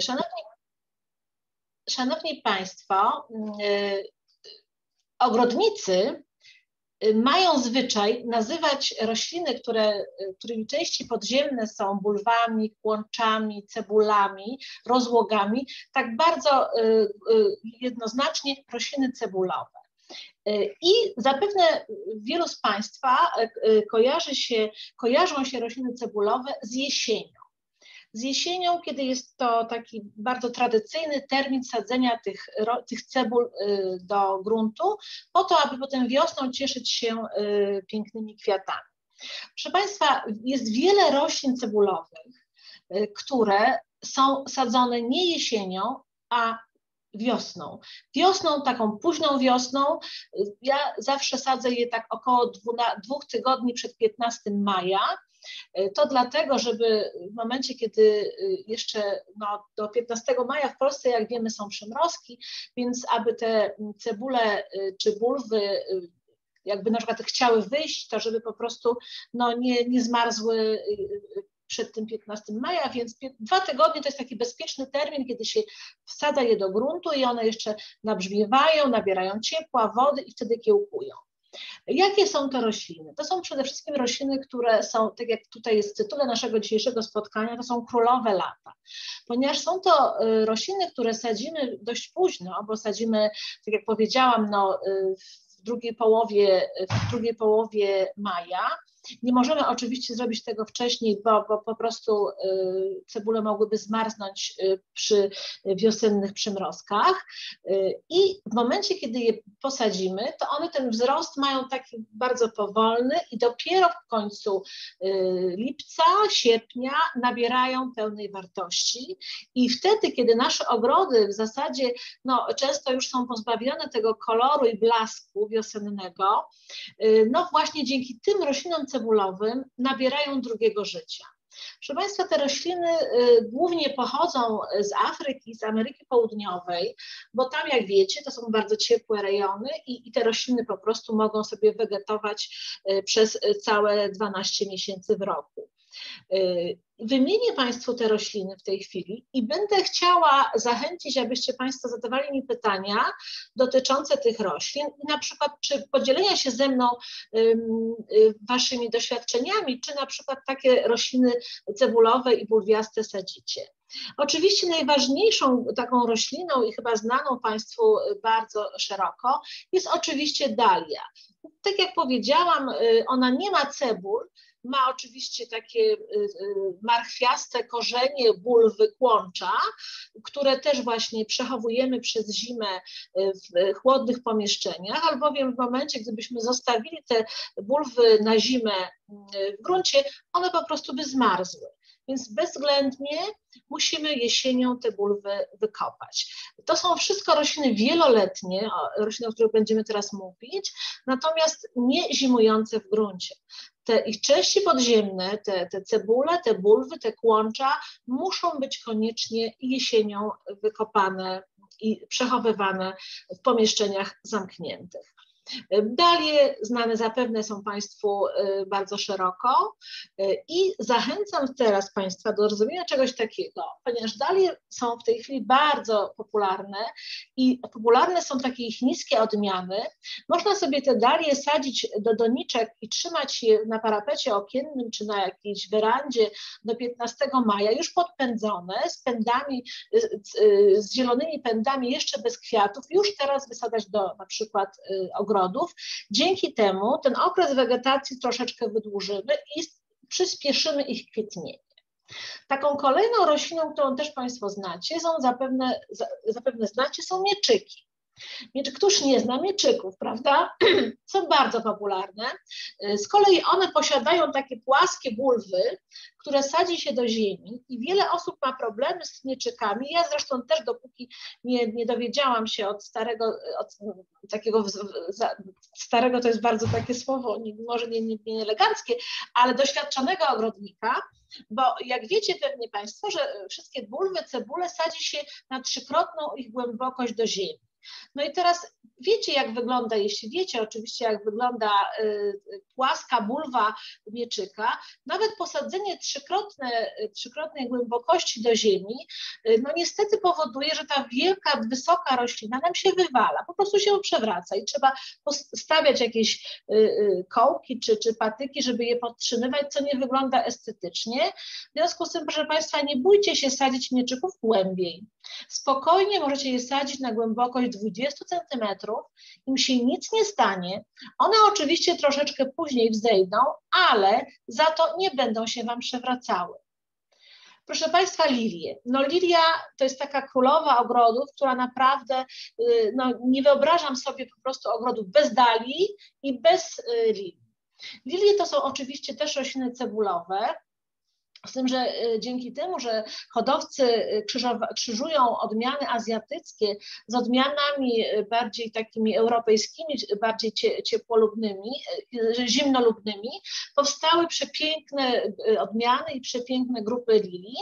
Szanowni, Szanowni Państwo, ogrodnicy mają zwyczaj nazywać rośliny, które, którymi części podziemne są bulwami, kłączami, cebulami, rozłogami, tak bardzo jednoznacznie rośliny cebulowe. I zapewne wielu z Państwa kojarzy się, kojarzą się rośliny cebulowe z jesienią z jesienią, kiedy jest to taki bardzo tradycyjny termin sadzenia tych, tych cebul y, do gruntu, po to, aby potem wiosną cieszyć się y, pięknymi kwiatami. Proszę Państwa, jest wiele roślin cebulowych, y, które są sadzone nie jesienią, a wiosną. Wiosną, taką późną wiosną, ja zawsze sadzę je tak około dwóch tygodni przed 15 maja, to dlatego, żeby w momencie, kiedy y, jeszcze no, do 15 maja w Polsce, jak wiemy, są przymrozki, więc aby te cebule y, czy bulwy jakby na przykład chciały wyjść, to żeby po prostu no, nie, nie zmarzły przed tym 15 maja, więc dwa tygodnie to jest taki bezpieczny termin, kiedy się wsadza je do gruntu i one jeszcze nabrzmiewają, nabierają ciepła, wody i wtedy kiełkują. Jakie są to rośliny? To są przede wszystkim rośliny, które są, tak jak tutaj jest w tytule naszego dzisiejszego spotkania, to są królowe lata, ponieważ są to y, rośliny, które sadzimy dość późno, bo sadzimy, tak jak powiedziałam, no, y, w drugiej połowie, w drugiej połowie maja. Nie możemy oczywiście zrobić tego wcześniej, bo, bo po prostu y, cebule mogłyby zmarznąć y, przy wiosennych przymrozkach. Y, I w momencie, kiedy je posadzimy, to one ten wzrost mają taki bardzo powolny i dopiero w końcu lipca, sierpnia nabierają pełnej wartości. I wtedy, kiedy nasze ogrody w zasadzie no, często już są pozbawione tego koloru i blasku wiosennego, no właśnie dzięki tym roślinom cebulowym nabierają drugiego życia. Proszę Państwa, te rośliny y, głównie pochodzą z Afryki, z Ameryki Południowej, bo tam, jak wiecie, to są bardzo ciepłe rejony i, i te rośliny po prostu mogą sobie wegetować y, przez całe 12 miesięcy w roku. Wymienię Państwu te rośliny w tej chwili i będę chciała zachęcić, abyście Państwo zadawali mi pytania dotyczące tych roślin na przykład, czy podzielenia się ze mną y, Waszymi doświadczeniami, czy na przykład takie rośliny cebulowe i bulwiaste sadzicie. Oczywiście najważniejszą taką rośliną i chyba znaną Państwu bardzo szeroko jest oczywiście dalia. Tak jak powiedziałam, y, ona nie ma cebul, ma oczywiście takie y, y, marchwiaste korzenie bulwy kłącza, które też właśnie przechowujemy przez zimę y, w chłodnych pomieszczeniach, albowiem w momencie, gdybyśmy zostawili te bulwy na zimę w gruncie, one po prostu by zmarzły więc bezwzględnie musimy jesienią te bulwy wykopać. To są wszystko rośliny wieloletnie, rośliny, o których będziemy teraz mówić, natomiast nie zimujące w gruncie. Te ich części podziemne, te, te cebule, te bulwy, te kłącza muszą być koniecznie jesienią wykopane i przechowywane w pomieszczeniach zamkniętych. Dalie znane zapewne są Państwu y, bardzo szeroko y, i zachęcam teraz Państwa do rozumienia czegoś takiego, ponieważ dalie są w tej chwili bardzo popularne i popularne są takie ich niskie odmiany. Można sobie te dalie sadzić do doniczek i trzymać je na parapecie okiennym czy na jakiejś werandzie do 15 maja, już podpędzone, z pędami, y, z zielonymi pędami, jeszcze bez kwiatów, już teraz wysadzać do na przykład ogrodu ogrodów. Dzięki temu ten okres wegetacji troszeczkę wydłużymy i przyspieszymy ich kwietnienie. Taką kolejną rośliną, którą też Państwo znacie, są zapewne, zapewne znacie, są mieczyki. Któż nie zna mieczyków, prawda? Są bardzo popularne. Z kolei one posiadają takie płaskie bulwy, które sadzi się do ziemi i wiele osób ma problemy z mieczykami. Ja zresztą też dopóki nie, nie dowiedziałam się od starego, od takiego starego to jest bardzo takie słowo, może nie, nie, nie eleganckie, ale doświadczonego ogrodnika, bo jak wiecie pewnie Państwo, że wszystkie bulwy, cebule sadzi się na trzykrotną ich głębokość do ziemi. No i teraz wiecie, jak wygląda, jeśli wiecie oczywiście, jak wygląda y, płaska bulwa mieczyka, nawet posadzenie trzykrotne, trzykrotnej głębokości do ziemi, y, no niestety powoduje, że ta wielka, wysoka roślina nam się wywala, po prostu się przewraca i trzeba stawiać jakieś y, kołki czy, czy patyki, żeby je podtrzymywać, co nie wygląda estetycznie. W związku z tym, proszę Państwa, nie bójcie się sadzić mieczyków głębiej. Spokojnie możecie je sadzić na głębokość 20 cm, im się nic nie stanie. One oczywiście troszeczkę później wzejdą, ale za to nie będą się Wam przewracały. Proszę Państwa, lilie. No lilia to jest taka królowa ogrodów, która naprawdę, y, no nie wyobrażam sobie po prostu ogrodów bez dali i bez y, lilii. Lilie to są oczywiście też rośliny cebulowe, z tym, że e, dzięki temu, że hodowcy e, krzyżują odmiany azjatyckie z odmianami e, bardziej takimi europejskimi, bardziej ciepłolubnymi, zimnolubnymi, powstały przepiękne odmiany i przepiękne grupy lilii,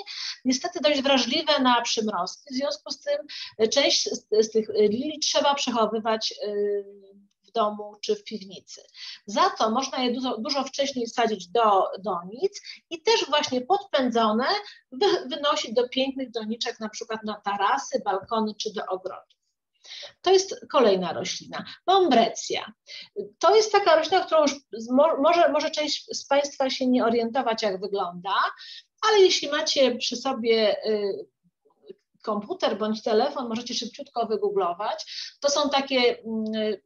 niestety dość wrażliwe na przymrozki, w związku z tym część z tych lilii trzeba przechowywać w domu czy w piwnicy. Za to można je dużo, dużo wcześniej wsadzić do donic i też właśnie podpędzone wy, wynosić do pięknych doniczek, na przykład na tarasy, balkony czy do ogrodów. To jest kolejna roślina. Bombrecja. To jest taka roślina, którą już może, może część z Państwa się nie orientować, jak wygląda, ale jeśli macie przy sobie y, komputer bądź telefon, możecie szybciutko wygooglować. To są takie mm,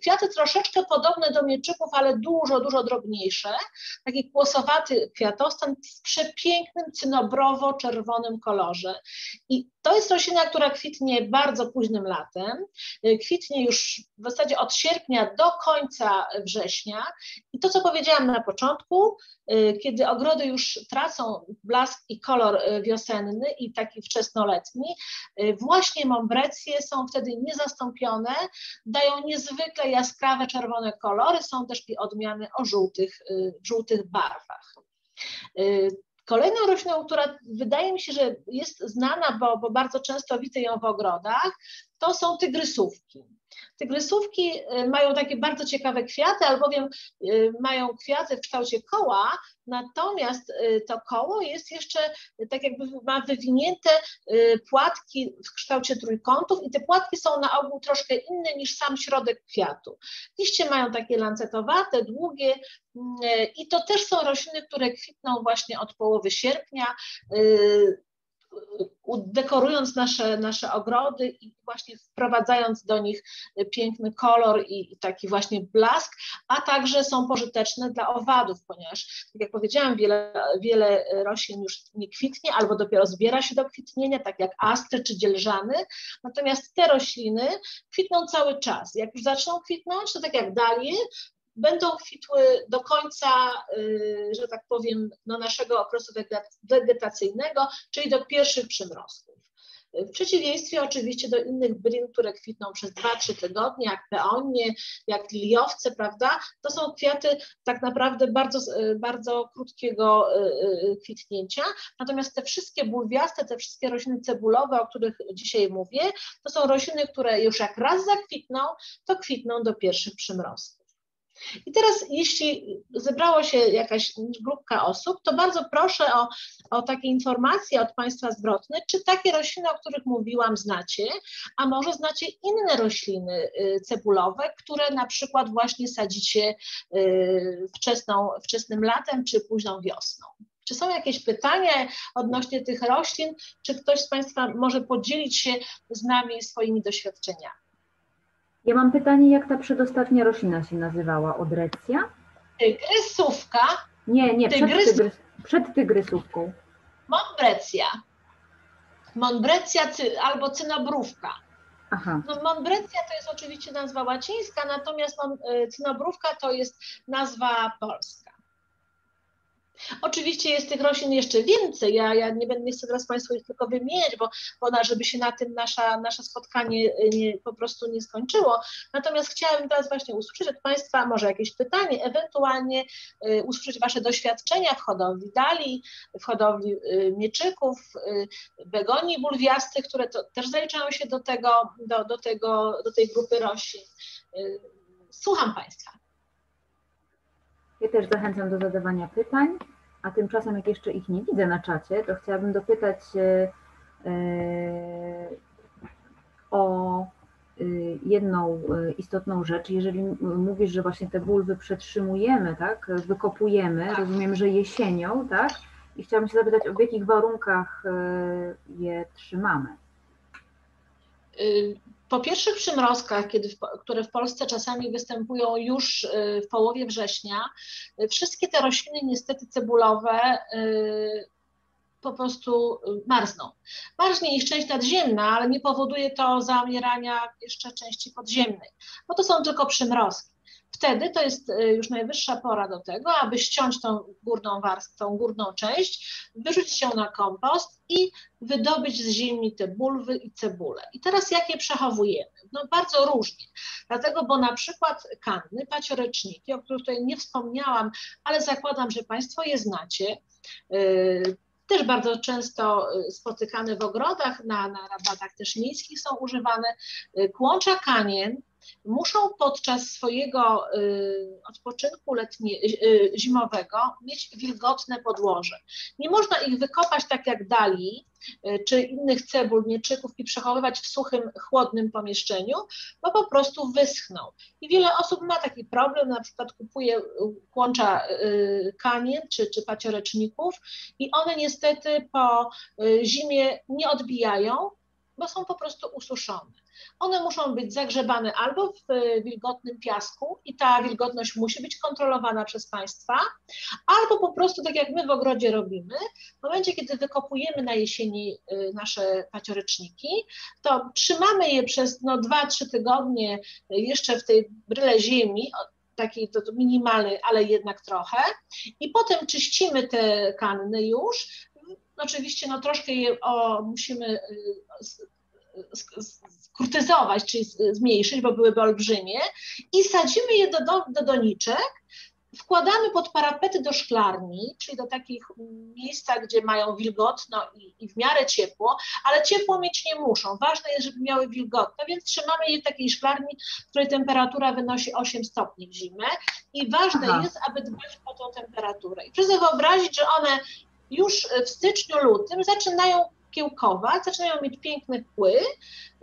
kwiaty troszeczkę podobne do mieczyków, ale dużo, dużo drobniejsze. Taki kłosowaty kwiatostan w przepięknym cynobrowo-czerwonym kolorze. I to jest roślina, która kwitnie bardzo późnym latem. Kwitnie już w zasadzie od sierpnia do końca września. To, co powiedziałam na początku, kiedy ogrody już tracą blask i kolor wiosenny i taki wczesnoletni, właśnie mombrecje są wtedy niezastąpione, dają niezwykle jaskrawe czerwone kolory, są też i odmiany o żółtych, y, żółtych barwach. Y, kolejną rośliną, która wydaje mi się, że jest znana, bo, bo bardzo często widzę ją w ogrodach, to są tygrysówki. Tygrysówki y, mają takie bardzo ciekawe kwiaty, albowiem mają kwiaty w kształcie koła, Natomiast y, to koło jest jeszcze tak jakby ma wywinięte y, płatki w kształcie trójkątów i te płatki są na ogół troszkę inne niż sam środek kwiatu. Liście mają takie lancetowate, długie mm, i to też są rośliny, które kwitną właśnie od połowy sierpnia y, dekorując nasze, nasze ogrody i właśnie wprowadzając do nich piękny kolor i, taki właśnie blask, a także są pożyteczne dla owadów, ponieważ, tak jak powiedziałam, wiele, wiele roślin już nie kwitnie albo dopiero zbiera się do kwitnienia, tak jak astry czy dzielżany, natomiast te rośliny kwitną cały czas. Jak już zaczną kwitnąć, to tak jak dalie, będą kwitły do końca, y, że tak powiem, no naszego okresu wegetacyjnego, czyli do pierwszych przymrozków. W przeciwieństwie oczywiście do innych bylin, które kwitną przez 2-3 tygodnie, jak peonie, jak liliowce, prawda? To są kwiaty tak naprawdę bardzo, y, bardzo krótkiego y, kwitnięcia. Natomiast te wszystkie bulwiaste, te wszystkie rośliny cebulowe, o których dzisiaj mówię, to są rośliny, które już jak raz zakwitną, to kwitną do pierwszych przymrozków. I teraz, jeśli zebrało się jakaś grupka osób, to bardzo proszę o, o takie informacje od Państwa zwrotne, czy takie rośliny, o których mówiłam, znacie, a może znacie inne rośliny y, cebulowe, które na przykład właśnie sadzicie y, wczesną, wczesnym latem czy późną wiosną. Czy są jakieś pytania odnośnie tych roślin? Czy ktoś z Państwa może podzielić się z nami swoimi doświadczeniami? Ja mam pytanie, jak ta przedostatnia roślina się nazywała? Odrecja? Tygrysówka. Nie, nie, przed, Tygrys... tygrys... przed tygrysówką. Mombrecja. Mombrecja cy... albo cynobrówka. Aha. No, Mombrecja to jest oczywiście nazwa łacińska, natomiast y, cynobrówka to jest nazwa polska. Oczywiście jest tych roślin jeszcze więcej. Ja, ja nie będę chcę teraz Państwu ich tylko wymieniać, bo, bo na, żeby się na tym nasza, nasze spotkanie y, nie, po prostu nie skończyło. Natomiast chciałabym teraz właśnie usłyszeć od Państwa może jakieś pytanie, ewentualnie y, usłyszeć Wasze doświadczenia w hodowli dali, w hodowli y, mieczyków, begonii bulwiastych, które to, też zaliczają się do, tego, do, do, tego, do tej grupy roślin. Słucham Państwa. Ja też zachęcam do zadawania pytań, a tymczasem jak jeszcze ich nie widzę na czacie, to chciałabym dopytać e, e, o e, jedną istotną rzecz. Jeżeli mówisz, że właśnie te bulwy przetrzymujemy, tak, wykopujemy, Tak. rozumiem, że jesienią, tak? I chciałabym się zapytać, w jakich warunkach je trzymamy? Y, Po pierwszych przymrozkach, kiedy które w Polsce czasami występują już y, w połowie września, y, wszystkie te rośliny niestety cebulowe po prostu marzną. Marznie ich część nadziemna, ale nie powoduje to zamierania jeszcze części podziemnej, bo to są tylko przymrozki. Wtedy to jest y, już najwyższa pora do tego, aby ściąć tą górną warstwę, tą górną część, wyrzucić ją na kompost i wydobyć z ziemi te bulwy i cebule. I teraz jak je przechowujemy? No bardzo różnie, dlatego, bo na przykład kanny, pacioreczniki, o których tutaj nie wspomniałam, ale zakładam, że Państwo je znacie, yy, też bardzo często y, spotykane w ogrodach, na, na rabatach też miejskich są używane. Y, Kłącza kanien muszą podczas swojego y, odpoczynku letnie, y, zimowego mieć wilgotne podłoże. Nie można ich wykopać tak jak dali, y, czy innych cebul, mieczyków i przechowywać w suchym, chłodnym pomieszczeniu, bo po prostu wyschną. I wiele osób ma taki problem, na przykład kupuje y, kłącza y, kanien czy, czy paciorecznników i one niestety po y, zimie nie odbijają, bo są po prostu ususzone. One muszą być zagrzebane albo w y, wilgotnym piasku i ta wilgotność musi być kontrolowana przez Państwa, albo po prostu tak jak my w ogrodzie robimy, w momencie kiedy wykopujemy na jesieni y, nasze pacioreczniki, to trzymamy je przez no, 2-3 tygodnie y, jeszcze w tej bryle ziemi, takiej to, minimalnej, ale jednak trochę i potem czyścimy te kanny już. Oczywiście no, troszkę je o, musimy skurtyzować, czyli zmniejszyć, bo byłyby olbrzymie i sadzimy je do, do, do doniczek, wkładamy pod parapety do szklarni, czyli do takich miejsca, gdzie mają wilgotno i, i w miarę ciepło, ale ciepło mieć nie muszą. Ważne jest, żeby miały wilgotno, więc trzymamy je w takiej szklarni, w której temperatura wynosi 8 stopni w zimę i ważne Aha. jest, aby dbać o tą temperaturę. I proszę sobie wyobrazić, że one już w styczniu, lutym zaczynają kiełkować, zaczynają mieć piękne kły,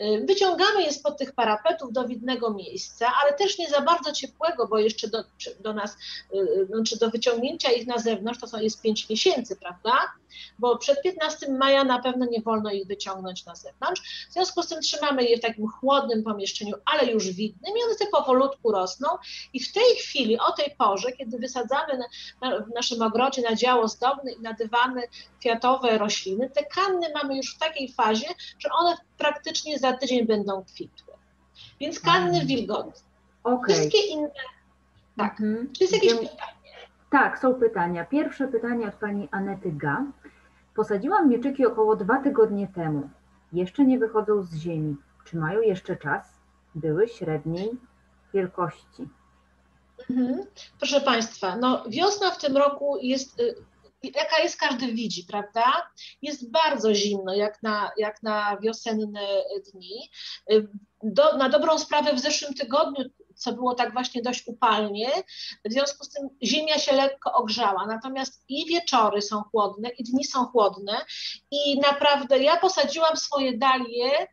y, wyciągamy je spod tych parapetów do widnego miejsca, ale też nie za bardzo ciepłego, bo jeszcze do, czy- do nas, y, znaczy do wyciągnięcia ich na zewnątrz to są, jest 5 miesięcy, prawda? Bo przed 15 maja na pewno nie wolno ich wyciągnąć na zewnątrz. W związku z tym trzymamy je w takim chłodnym pomieszczeniu, ale już widnym i one sobie powolutku rosną i w tej chwili, o tej porze, kiedy wysadzamy na, na, w naszym ogrodzie na działo zdobne i na dywany kwiatowe rośliny, te kanny mamy już w takiej fazie, że one praktycznie za tydzień będą kwitły. Więc kanny wilgotne. Okej. Wszystkie inne. Tak. Mhm. Czy jest jakieś pytanie? Tak, są pytania. Pierwsze pytanie od pani Anety Ga. Posadziłam mieczyki około dwa tygodnie temu. Jeszcze nie wychodzą z ziemi. Czy mają jeszcze czas? Były średniej wielkości. Mhm. Proszę Państwa, no wiosna w tym roku jest, y, jaka jest, każdy widzi, prawda? Jest bardzo zimno, jak na, jak na wiosenne dni. Y, Do, na dobrą sprawę w zeszłym tygodniu, co było tak właśnie dość upalnie, w związku z tym ziemia się lekko ogrzała, natomiast i wieczory są chłodne, i dni są chłodne. I naprawdę ja posadziłam swoje dalie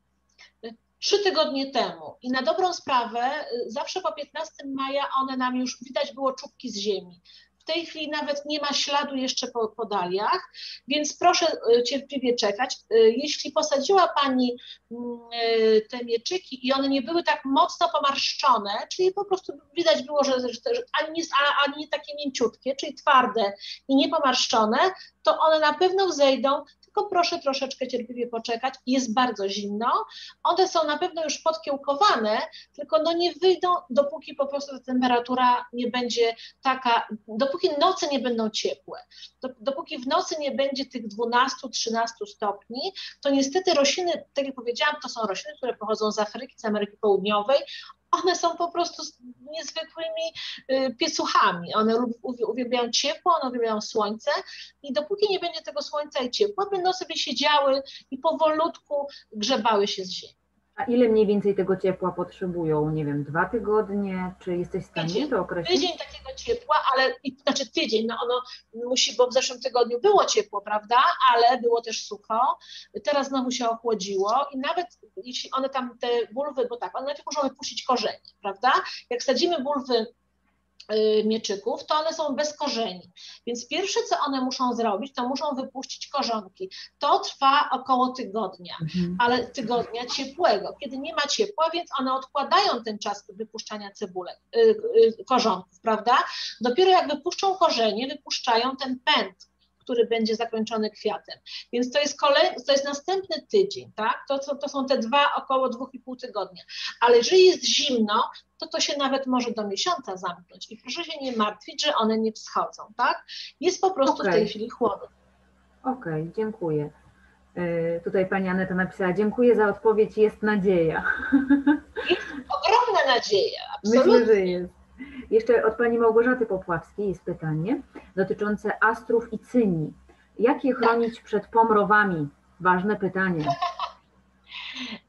trzy tygodnie temu. I na dobrą sprawę y, zawsze po 15 maja one nam już widać było czubki z ziemi. Tej chwili nawet nie ma śladu jeszcze po, po daliach, więc proszę y, cierpliwie czekać. Y, Jeśli posadziła Pani mm, y, te mieczyki i one nie były tak mocno pomarszczone, czyli po prostu widać było, że, że, ani, nie, ani nie takie mięciutkie, czyli twarde i niepomarszczone, to one na pewno wzejdą, tylko proszę troszeczkę cierpliwie poczekać. Jest bardzo zimno. One są na pewno już podkiełkowane, tylko no nie wyjdą, dopóki po prostu ta temperatura nie będzie taka, dopóki noce nie będą ciepłe. Dopóki w nocy nie będzie tych 12-13 stopni, to niestety rośliny, tak jak powiedziałam, to są rośliny, które pochodzą z Afryki, z Ameryki Południowej, one są po prostu niezwykłymi y, piecuchami. One uwielbiają ciepło, one uwielbiają słońce i dopóki nie będzie tego słońca i ciepła, będą sobie siedziały i powolutku grzebały się z ziemi. A ile mniej więcej tego ciepła potrzebują? Nie wiem, dwa tygodnie? Czy jesteś w stanie tydzień, to określić? Tydzień takiego ciepła, ale znaczy tydzień, no ono musi, bo w zeszłym tygodniu było ciepło, prawda? Ale było też sucho. Teraz znowu się ochłodziło i nawet jeśli one tam te bulwy, bo tak, one najpierw muszą wypuścić korzenie, prawda? Jak sadzimy bulwy mieczyków, to one są bez korzeni. Więc pierwsze, co one muszą zrobić, to muszą wypuścić korzonki. To trwa około tygodnia, mhm. ale tygodnia ciepłego, kiedy nie ma ciepła, więc one odkładają ten czas wypuszczania cebulek, y, y, korzonków, prawda? Dopiero jak wypuszczą korzenie, wypuszczają ten pęd, który będzie zakończony kwiatem. Więc to jest, kolej, to jest następny tydzień, tak? To, to, to są te dwa, około dwóch i pół tygodnia. Ale jeżeli jest zimno, to to się nawet może do miesiąca zamknąć i proszę się nie martwić, że one nie wschodzą, tak? Jest po prostu okay. w tej chwili chłodno. Okej, okay, dziękuję. Yy, tutaj pani Aneta napisała, dziękuję za odpowiedź, jest nadzieja. Jest ogromna nadzieja, absolutnie. Myślę, że jest. Jeszcze od pani Małgorzaty Popławskiej jest pytanie dotyczące astrów i cyni. Jak je chronić tak. przed pomrowami? Ważne pytanie.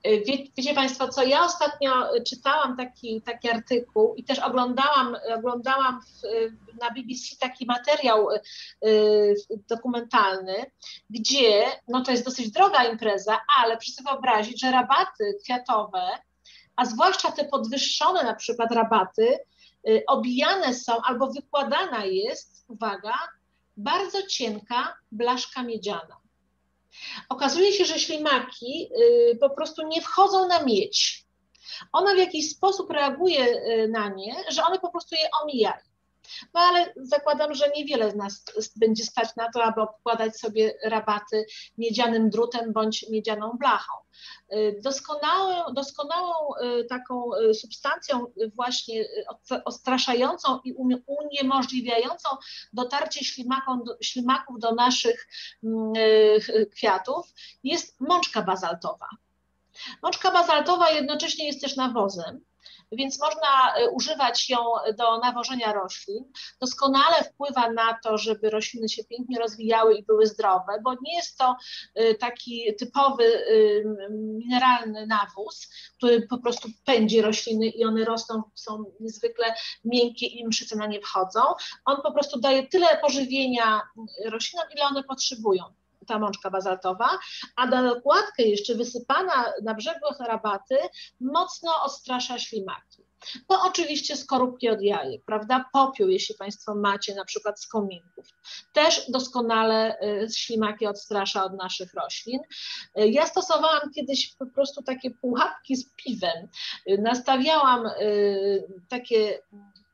Wie, wiecie Państwo, co ja ostatnio czytałam taki, taki artykuł i też oglądałam, oglądałam w, na BBC taki materiał y, dokumentalny, gdzie, no to jest dosyć droga impreza, ale proszę sobie wyobrazić, że rabaty kwiatowe, a zwłaszcza te podwyższone na przykład rabaty, obijane są albo wykładana jest, uwaga, bardzo cienka blaszka miedziana. Okazuje się, że ślimaki y, po prostu nie wchodzą na miedź. Ona w jakiś sposób reaguje y, na nie, że one po prostu je omijają. No ale zakładam, że niewiele z nas będzie stać na to, aby obkładać sobie rabaty miedzianym drutem bądź miedzianą blachą. Y, doskonałą, doskonałą y, taką y, substancją właśnie odstraszającą i uniemożliwiającą dotarcie ślimaków do naszych mm, kwiatów jest mączka bazaltowa. Mączka bazaltowa jednocześnie jest też nawozem, więc można e, używać ją do nawożenia roślin. Doskonale wpływa na to, żeby rośliny się pięknie rozwijały i były zdrowe, bo nie jest to e, taki typowy e, mineralny nawóz, który po prostu pędzi rośliny i one rosną, są niezwykle miękkie i mszyce na nie wchodzą. On po prostu daje tyle pożywienia roślinom, ile one potrzebują ta mączka bazaltowa, a na dokładkę jeszcze wysypana na brzegu rabaty mocno odstrasza ślimaki. No oczywiście skorupki od jajek, prawda? Popiół, jeśli Państwo macie na przykład z kominków. Też doskonale y, ślimaki odstrasza od naszych roślin. Y, ja stosowałam kiedyś po prostu takie pułapki z piwem. Y, nastawiałam takie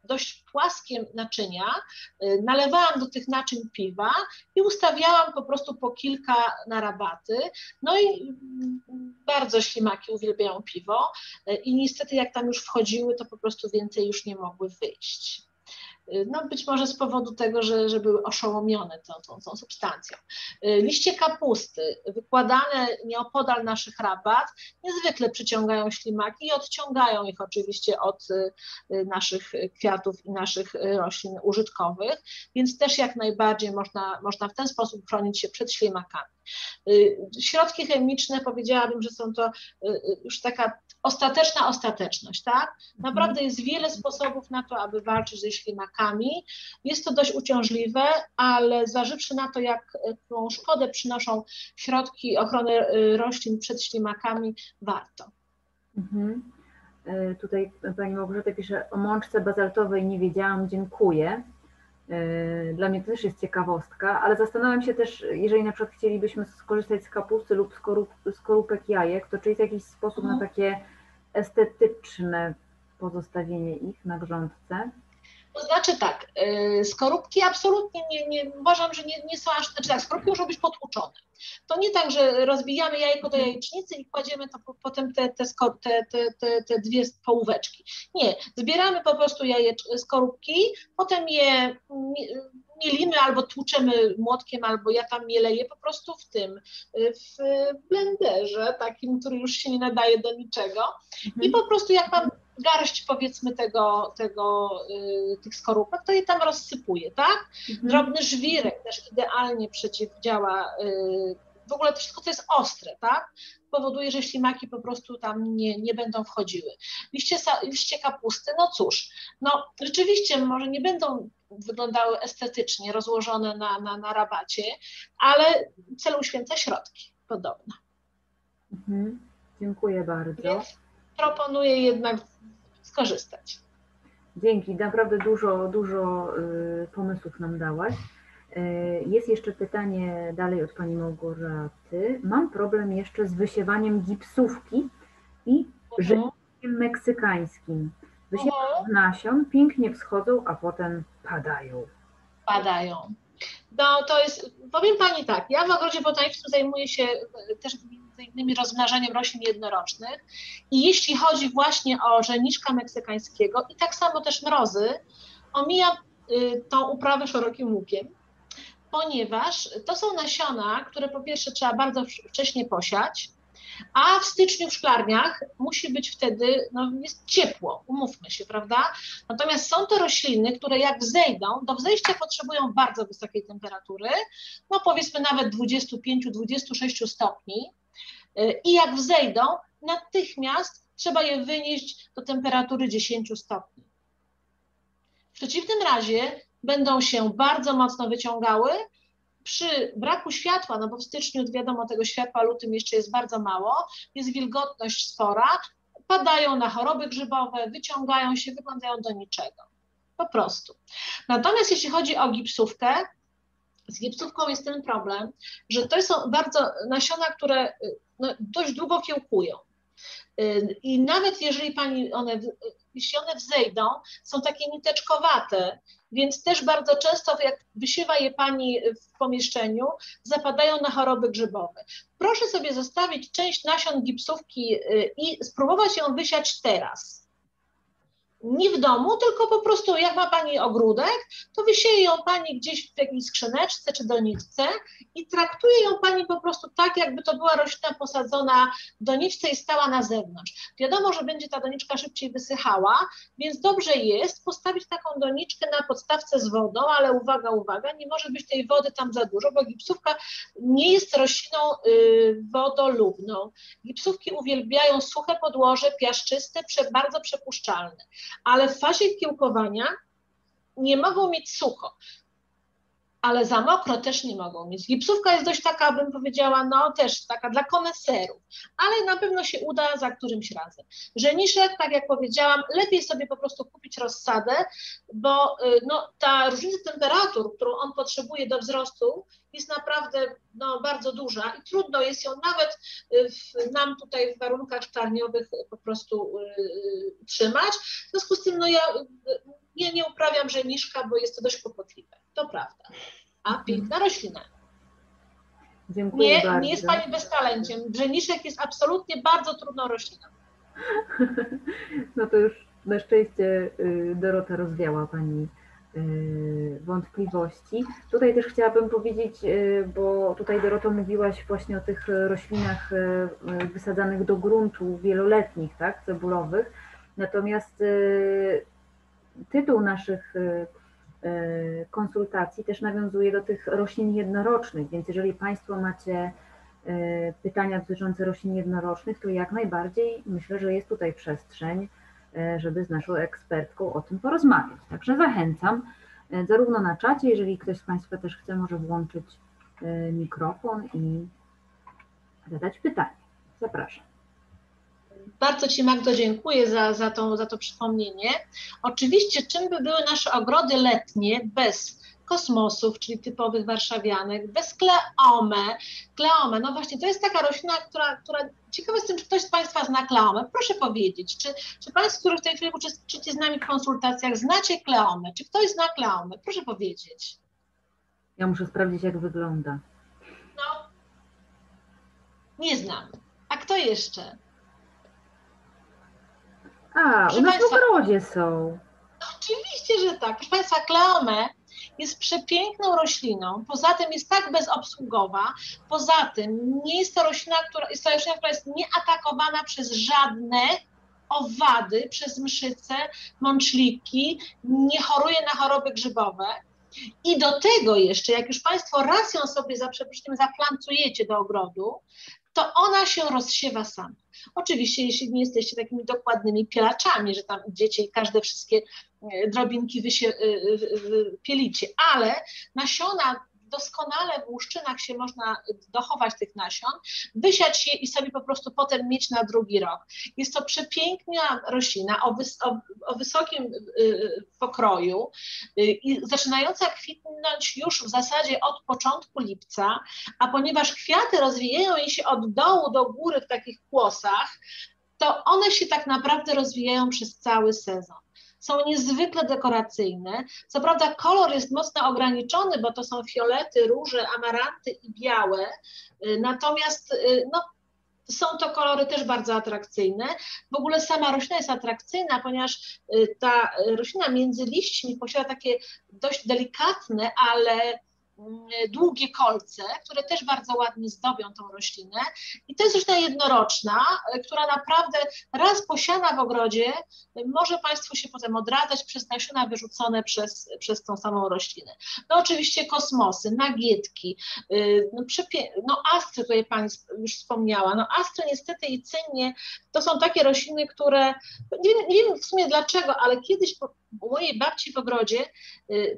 dość płaskie naczynia, y, nalewałam do tych naczyń piwa i ustawiałam po prostu po kilka na rabaty. No i mm, bardzo ślimaki uwielbiają piwo y, i niestety jak tam już wchodziły, to po prostu więcej już nie mogły wyjść. Y, no być może z powodu tego, że, że były oszołomione tą, tą, tą substancją. Y, liście kapusty wykładane nieopodal naszych rabat niezwykle przyciągają ślimaki i odciągają ich oczywiście od y, naszych kwiatów i naszych roślin użytkowych, więc też jak najbardziej można, można w ten sposób chronić się przed ślimakami. Środki chemiczne powiedziałabym, że są to już taka ostateczna ostateczność, tak? Naprawdę jest wiele sposobów na to, aby walczyć ze ślimakami. Jest to dość uciążliwe, ale zważywszy na to, jaką szkodę przynoszą środki ochrony y, roślin przed ślimakami, warto. Mhm. Y, tutaj Pani Małgorzata pisze o mączce bazaltowej nie wiedziałam, dziękuję. Dla mnie to też jest ciekawostka, ale zastanawiam się też, jeżeli na przykład chcielibyśmy skorzystać z kapusty lub skorup, skorupek jajek, to czy jest jakiś sposób na mhm. takie estetyczne pozostawienie ich na grządce? To znaczy tak, y, skorupki absolutnie nie, nie uważam, że nie, nie są aż, znaczy tak, skorupki muszą być potłuczone. To nie tak, że rozbijamy jajko do jajecznicy i kładziemy to potem te, te, te, te, te dwie połóweczki. Nie, zbieramy po prostu jajecz, skorupki, potem je mielimy albo tłuczemy młotkiem, albo ja tam mieleję po prostu w tym, w blenderze takim, który już się nie nadaje do niczego. Mhm. I po prostu jak mam garść powiedzmy tego, tego, y, tych skorupek, to je tam rozsypuję, tak? Mhm. Drobny żwirek też idealnie przeciwdziała, y, w ogóle to wszystko, co jest ostre, tak? Powoduje, że ślimaki po prostu tam nie, nie będą wchodziły. Liście, liście kapusty, no cóż, no rzeczywiście może nie będą wyglądały estetycznie rozłożone na, na, na rabacie, ale cel uświęca środki, podobno. Mhm. Dziękuję bardzo. Więc proponuję jednak skorzystać. Dzięki, naprawdę dużo, dużo y, pomysłów nam dałaś. Y, jest jeszcze pytanie dalej od Pani Małgorzaty. Mam problem jeszcze z wysiewaniem gipsówki i mhm. meksykańskim. Wysiewam mhm. nasion, pięknie wschodzą, a potem padają. Padają. No to jest, powiem Pani tak, ja w ogrodzie botanicznym zajmuję się też między innymi rozmnażaniem roślin jednorocznych i jeśli chodzi właśnie o żeniczka meksykańskiego i tak samo też mrozy, omija y, tą uprawę szerokim łukiem, ponieważ to są nasiona, które po pierwsze trzeba bardzo wcześnie posiać, a w styczniu w szklarniach musi być wtedy, no jest ciepło, umówmy się, prawda? Natomiast są to rośliny, które jak wzejdą, do wzejścia potrzebują bardzo wysokiej temperatury, no powiedzmy nawet 25-26 stopni i jak wzejdą, natychmiast trzeba je wynieść do temperatury 10 stopni. W przeciwnym razie będą się bardzo mocno wyciągały, przy braku światła, no bo w styczniu wiadomo tego światła, lutym jeszcze jest bardzo mało, jest wilgotność spora, padają na choroby grzybowe, wyciągają się, wyglądają do niczego. Po prostu. Natomiast jeśli chodzi o gipsówkę, z gipsówką jest ten problem, że to są bardzo nasiona, które y, no, dość długo kiełkują. Y, I nawet jeżeli pani one, jeśli one wzejdą, są takie niteczkowate, więc też bardzo często, jak wysiewa je pani w pomieszczeniu, zapadają na choroby grzybowe. Proszę sobie zostawić część nasion gipsówki y, i spróbować ją wysiać teraz nie w domu, tylko po prostu jak ma Pani ogródek, to wysieje ją Pani gdzieś w jakiejś skrzyneczce czy doniczce i traktuje ją Pani po prostu tak, jakby to była roślina posadzona w doniczce i stała na zewnątrz. Wiadomo, że będzie ta doniczka szybciej wysychała, więc dobrze jest postawić taką doniczkę na podstawce z wodą, ale uwaga, uwaga, nie może być tej wody tam za dużo, bo gipsówka nie jest rośliną y, wodolubną. Gipsówki uwielbiają suche podłoże, piaszczyste, bardzo przepuszczalne ale w fazie kiełkowania nie mogą mieć sucho ale za mokro też nie mogą mieć. Gipsówka jest dość taka, bym powiedziała, no też taka dla koneserów, ale na pewno się uda za którymś razem. Żeniszek, tak jak powiedziałam, lepiej sobie po prostu kupić rozsadę, bo y, no, ta różnica temperatur, którą on potrzebuje do wzrostu, jest naprawdę no, bardzo duża i trudno jest ją nawet y, w, nam tutaj w warunkach szklarniowych po prostu y, trzymać. W związku z tym no, ja nie, nie uprawiam żeniszka, bo jest to dość kłopotliwe. To prawda. A mhm. piękna roślina. Dziękuję nie, bardzo. nie jest Pani beztalenciem. Brzeniszek jest absolutnie bardzo trudną rośliną. No to już na szczęście y, Dorota rozwiała Pani y, wątpliwości. Tutaj też chciałabym powiedzieć, y, bo tutaj Doroto mówiłaś właśnie o tych roślinach wysadzanych do gruntu wieloletnich, tak, cebulowych. Natomiast tytuł naszych konsultacji też nawiązuje do tych roślin jednorocznych, więc jeżeli Państwo macie pytania dotyczące roślin jednorocznych, to jak najbardziej myślę, że jest tutaj przestrzeń, żeby z naszą ekspertką o tym porozmawiać. Także zachęcam, zarówno na czacie, jeżeli ktoś z Państwa też chce, może włączyć mikrofon i zadać pytanie. Zapraszam. Bardzo Ci Magdo dziękuję za, za, za to przypomnienie. Oczywiście czym by były nasze ogrody letnie bez kosmosów, czyli typowych warszawianek, bez kleome. Kleome, no właśnie, to jest taka roślina, która, która ciekawe jestem, czy ktoś z Państwa zna kleomę. Proszę powiedzieć, czy, czy Państwo, którzy w tej chwili uczestniczycie z nami w konsultacjach, znacie kleomę? Czy ktoś zna kleomę? Proszę powiedzieć. Ja muszę sprawdzić, jak wygląda. No, nie znam. A kto jeszcze? A, Proszę u nas w państwa- ogrodzie są. No, oczywiście, że tak. Proszę Państwa, kleomę jest przepiękną rośliną. Poza tym jest tak bezobsługowa. Poza tym nie jest to roślina, która jest to roślina, która jest nieatakowana przez żadne owady, przez mszyce, mączliki, nie choruje na choroby grzybowe. I do tego jeszcze, jak już Państwo raz ją sobie za zaplancujecie do ogrodu, to ona się rozsiewa sama. Oczywiście, jeśli nie jesteście takimi dokładnymi pielaczami, że tam idziecie i każde wszystkie e, drobinki wy się e, pielicie, ale nasiona doskonale w łuszczynach się można dochować tych nasion, wysiać je i sobie po prostu potem mieć na drugi rok. Jest to przepiękna roślina o, wys o, o wysokim y, pokroju y, i zaczynająca kwitnąć już w zasadzie od początku lipca, a ponieważ kwiaty rozwijają jej się od dołu do góry w takich kłosach, to one się tak naprawdę rozwijają przez cały sezon. Są niezwykle dekoracyjne. Co prawda kolor jest mocno ograniczony, bo to są fiolety, róże, amaranty i białe, y, natomiast y, no, są to kolory też bardzo atrakcyjne. W ogóle sama roślina jest atrakcyjna, ponieważ y, ta roślina między liśćmi posiada takie dość delikatne, ale długie kolce, które też bardzo ładnie zdobią tą roślinę. I to jest roślina jednoroczna, y, która naprawdę raz posiana w ogrodzie y, może Państwu się potem odradzać przez nasiona wyrzucone przez, przez tą samą roślinę. No oczywiście kosmosy, nagietki, y, no, przepie- no astry tutaj Pani już wspomniała. No astry niestety i cynnie to są takie rośliny, które, nie wiem, nie wiem w sumie dlaczego, ale kiedyś po, u mojej babci w ogrodzie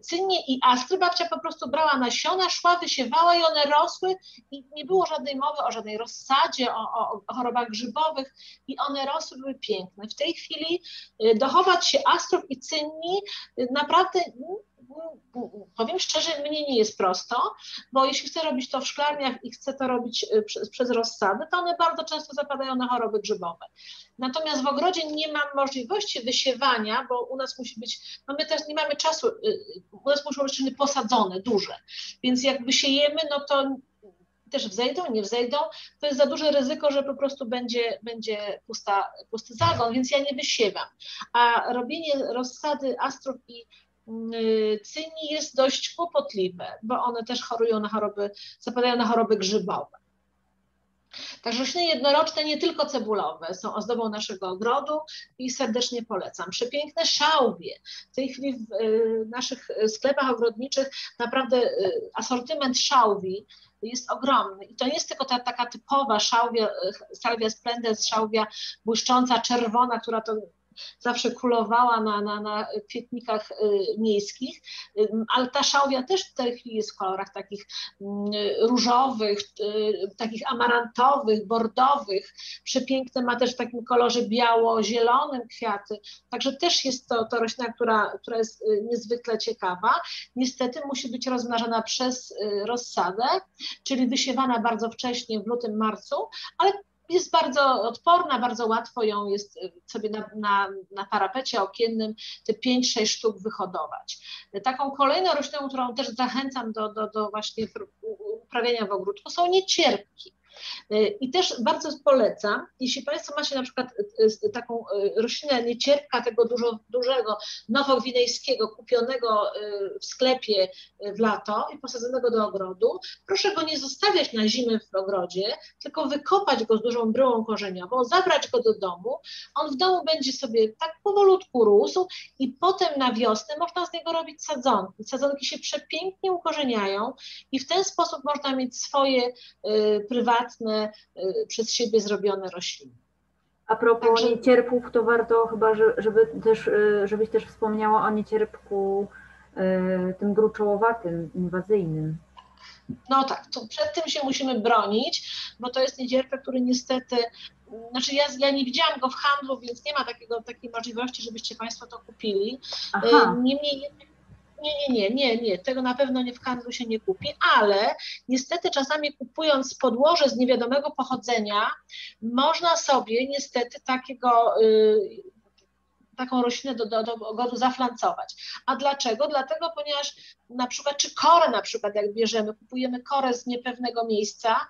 cynnie i astry babcia po prostu brała nasiona, szła, wysiewała i one rosły i nie było żadnej mowy o żadnej rozsadzie, o, o, o chorobach grzybowych i one rosły, były piękne. W tej chwili y, dochować się astrów i cynni y, naprawdę powiem szczerze, mnie nie jest prosto, bo jeśli chcę robić to w szklarniach i chcę to robić y, przez, przez rozsady, to one bardzo często zapadają na choroby grzybowe. Natomiast w ogrodzie nie mam możliwości wysiewania, bo u nas musi być, no my też nie mamy czasu, y, u nas muszą być rośliny posadzone, duże, więc jak wysiejemy, no to też wzejdą, nie wzejdą, to jest za duże ryzyko, że po prostu będzie, będzie pusta, pusty zagon, więc ja nie wysiewam. A robienie rozsady astrów i y, cyni jest dość kłopotliwe, bo one też chorują na choroby, zapadają na choroby grzybowe. Także rośliny jednoroczne, nie tylko cebulowe, są ozdobą naszego ogrodu i serdecznie polecam. Przepiękne szałwie. W tej chwili w y, naszych sklepach ogrodniczych naprawdę y, asortyment szałwi jest ogromny. I to nie jest tylko ta taka typowa szałwia, y, salvia splendens, szałwia błyszcząca, czerwona, która to zawsze królowała na, na, na kwietnikach y, miejskich, y, ale ta szałwia też w tej chwili jest w kolorach takich mm, różowych, y, takich amarantowych, bordowych, przepiękne ma też w takim kolorze biało-zielonym kwiaty, także też jest to, to roślina, która, która jest y, niezwykle ciekawa. Niestety musi być rozmnażana przez rozsadę, czyli wysiewana bardzo wcześnie w lutym, marcu, ale jest bardzo odporna, bardzo łatwo ją jest y, sobie na, na, na parapecie okiennym te 5-6 sztuk wyhodować. Taką kolejną rośliną, którą też zachęcam do, do, do właśnie uprawiania w ogródku są niecierpki. Y, I też bardzo polecam, jeśli Państwo macie na przykład y, y, taką roślinę niecierpka tego dużo, dużego nowogwinejskiego kupionego w sklepie w lato i posadzonego do ogrodu, proszę go nie zostawiać na zimę w ogrodzie, tylko wykopać go z dużą bryłą korzeniową, zabrać go do domu. On w domu będzie sobie tak powolutku rósł i potem na wiosnę można z niego robić sadzonki. Sadzonki się przepięknie ukorzeniają i w ten sposób można mieć swoje y, prywatne, y, przez siebie zrobione rośliny. A propos Także- niecierpków, to warto chyba, że- żeby też, y, żebyś też wspomniała o niecierpku y, tym gruczołowatym, inwazyjnym. No tak, to przed tym się musimy bronić, bo to jest niedzierpek, który niestety, znaczy ja, ja nie widziałam go w handlu, więc nie ma takiego, takiej możliwości, żebyście Państwo to kupili. Aha, Niemniej jednak Nie, nie, nie, nie, nie, tego na pewno nie w handlu się nie kupi, ale niestety czasami kupując podłoże z niewiadomego pochodzenia, można sobie niestety takiego y, taką roślinę do, do, do ogrodu zaflancować. A dlaczego? Dlatego, ponieważ na przykład, czy korę na przykład, jak bierzemy, kupujemy korę z niepewnego miejsca,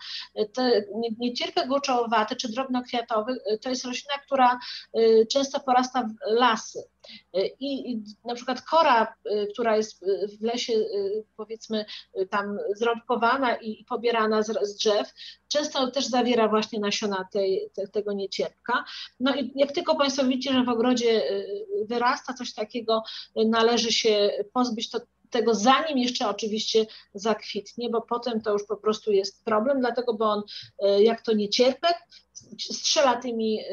te niecierpek gruczołowaty czy drobnokwiatowy, to jest roślina, która y, często porasta w lasy. Y, I, I, na przykład kora, y, która jest w lesie, powiedzmy, tam zrobkowana i pobierana z, z drzew, często też zawiera właśnie nasiona tej, te, tego niecierpka. No i jak tylko Państwo widzicie, że w ogrodzie wyrasta coś takiego, należy się pozbyć to tego zanim jeszcze oczywiście zakwitnie, bo potem to już po prostu jest problem, dlatego, bo on e, jak to niecierpek, strzela tymi e,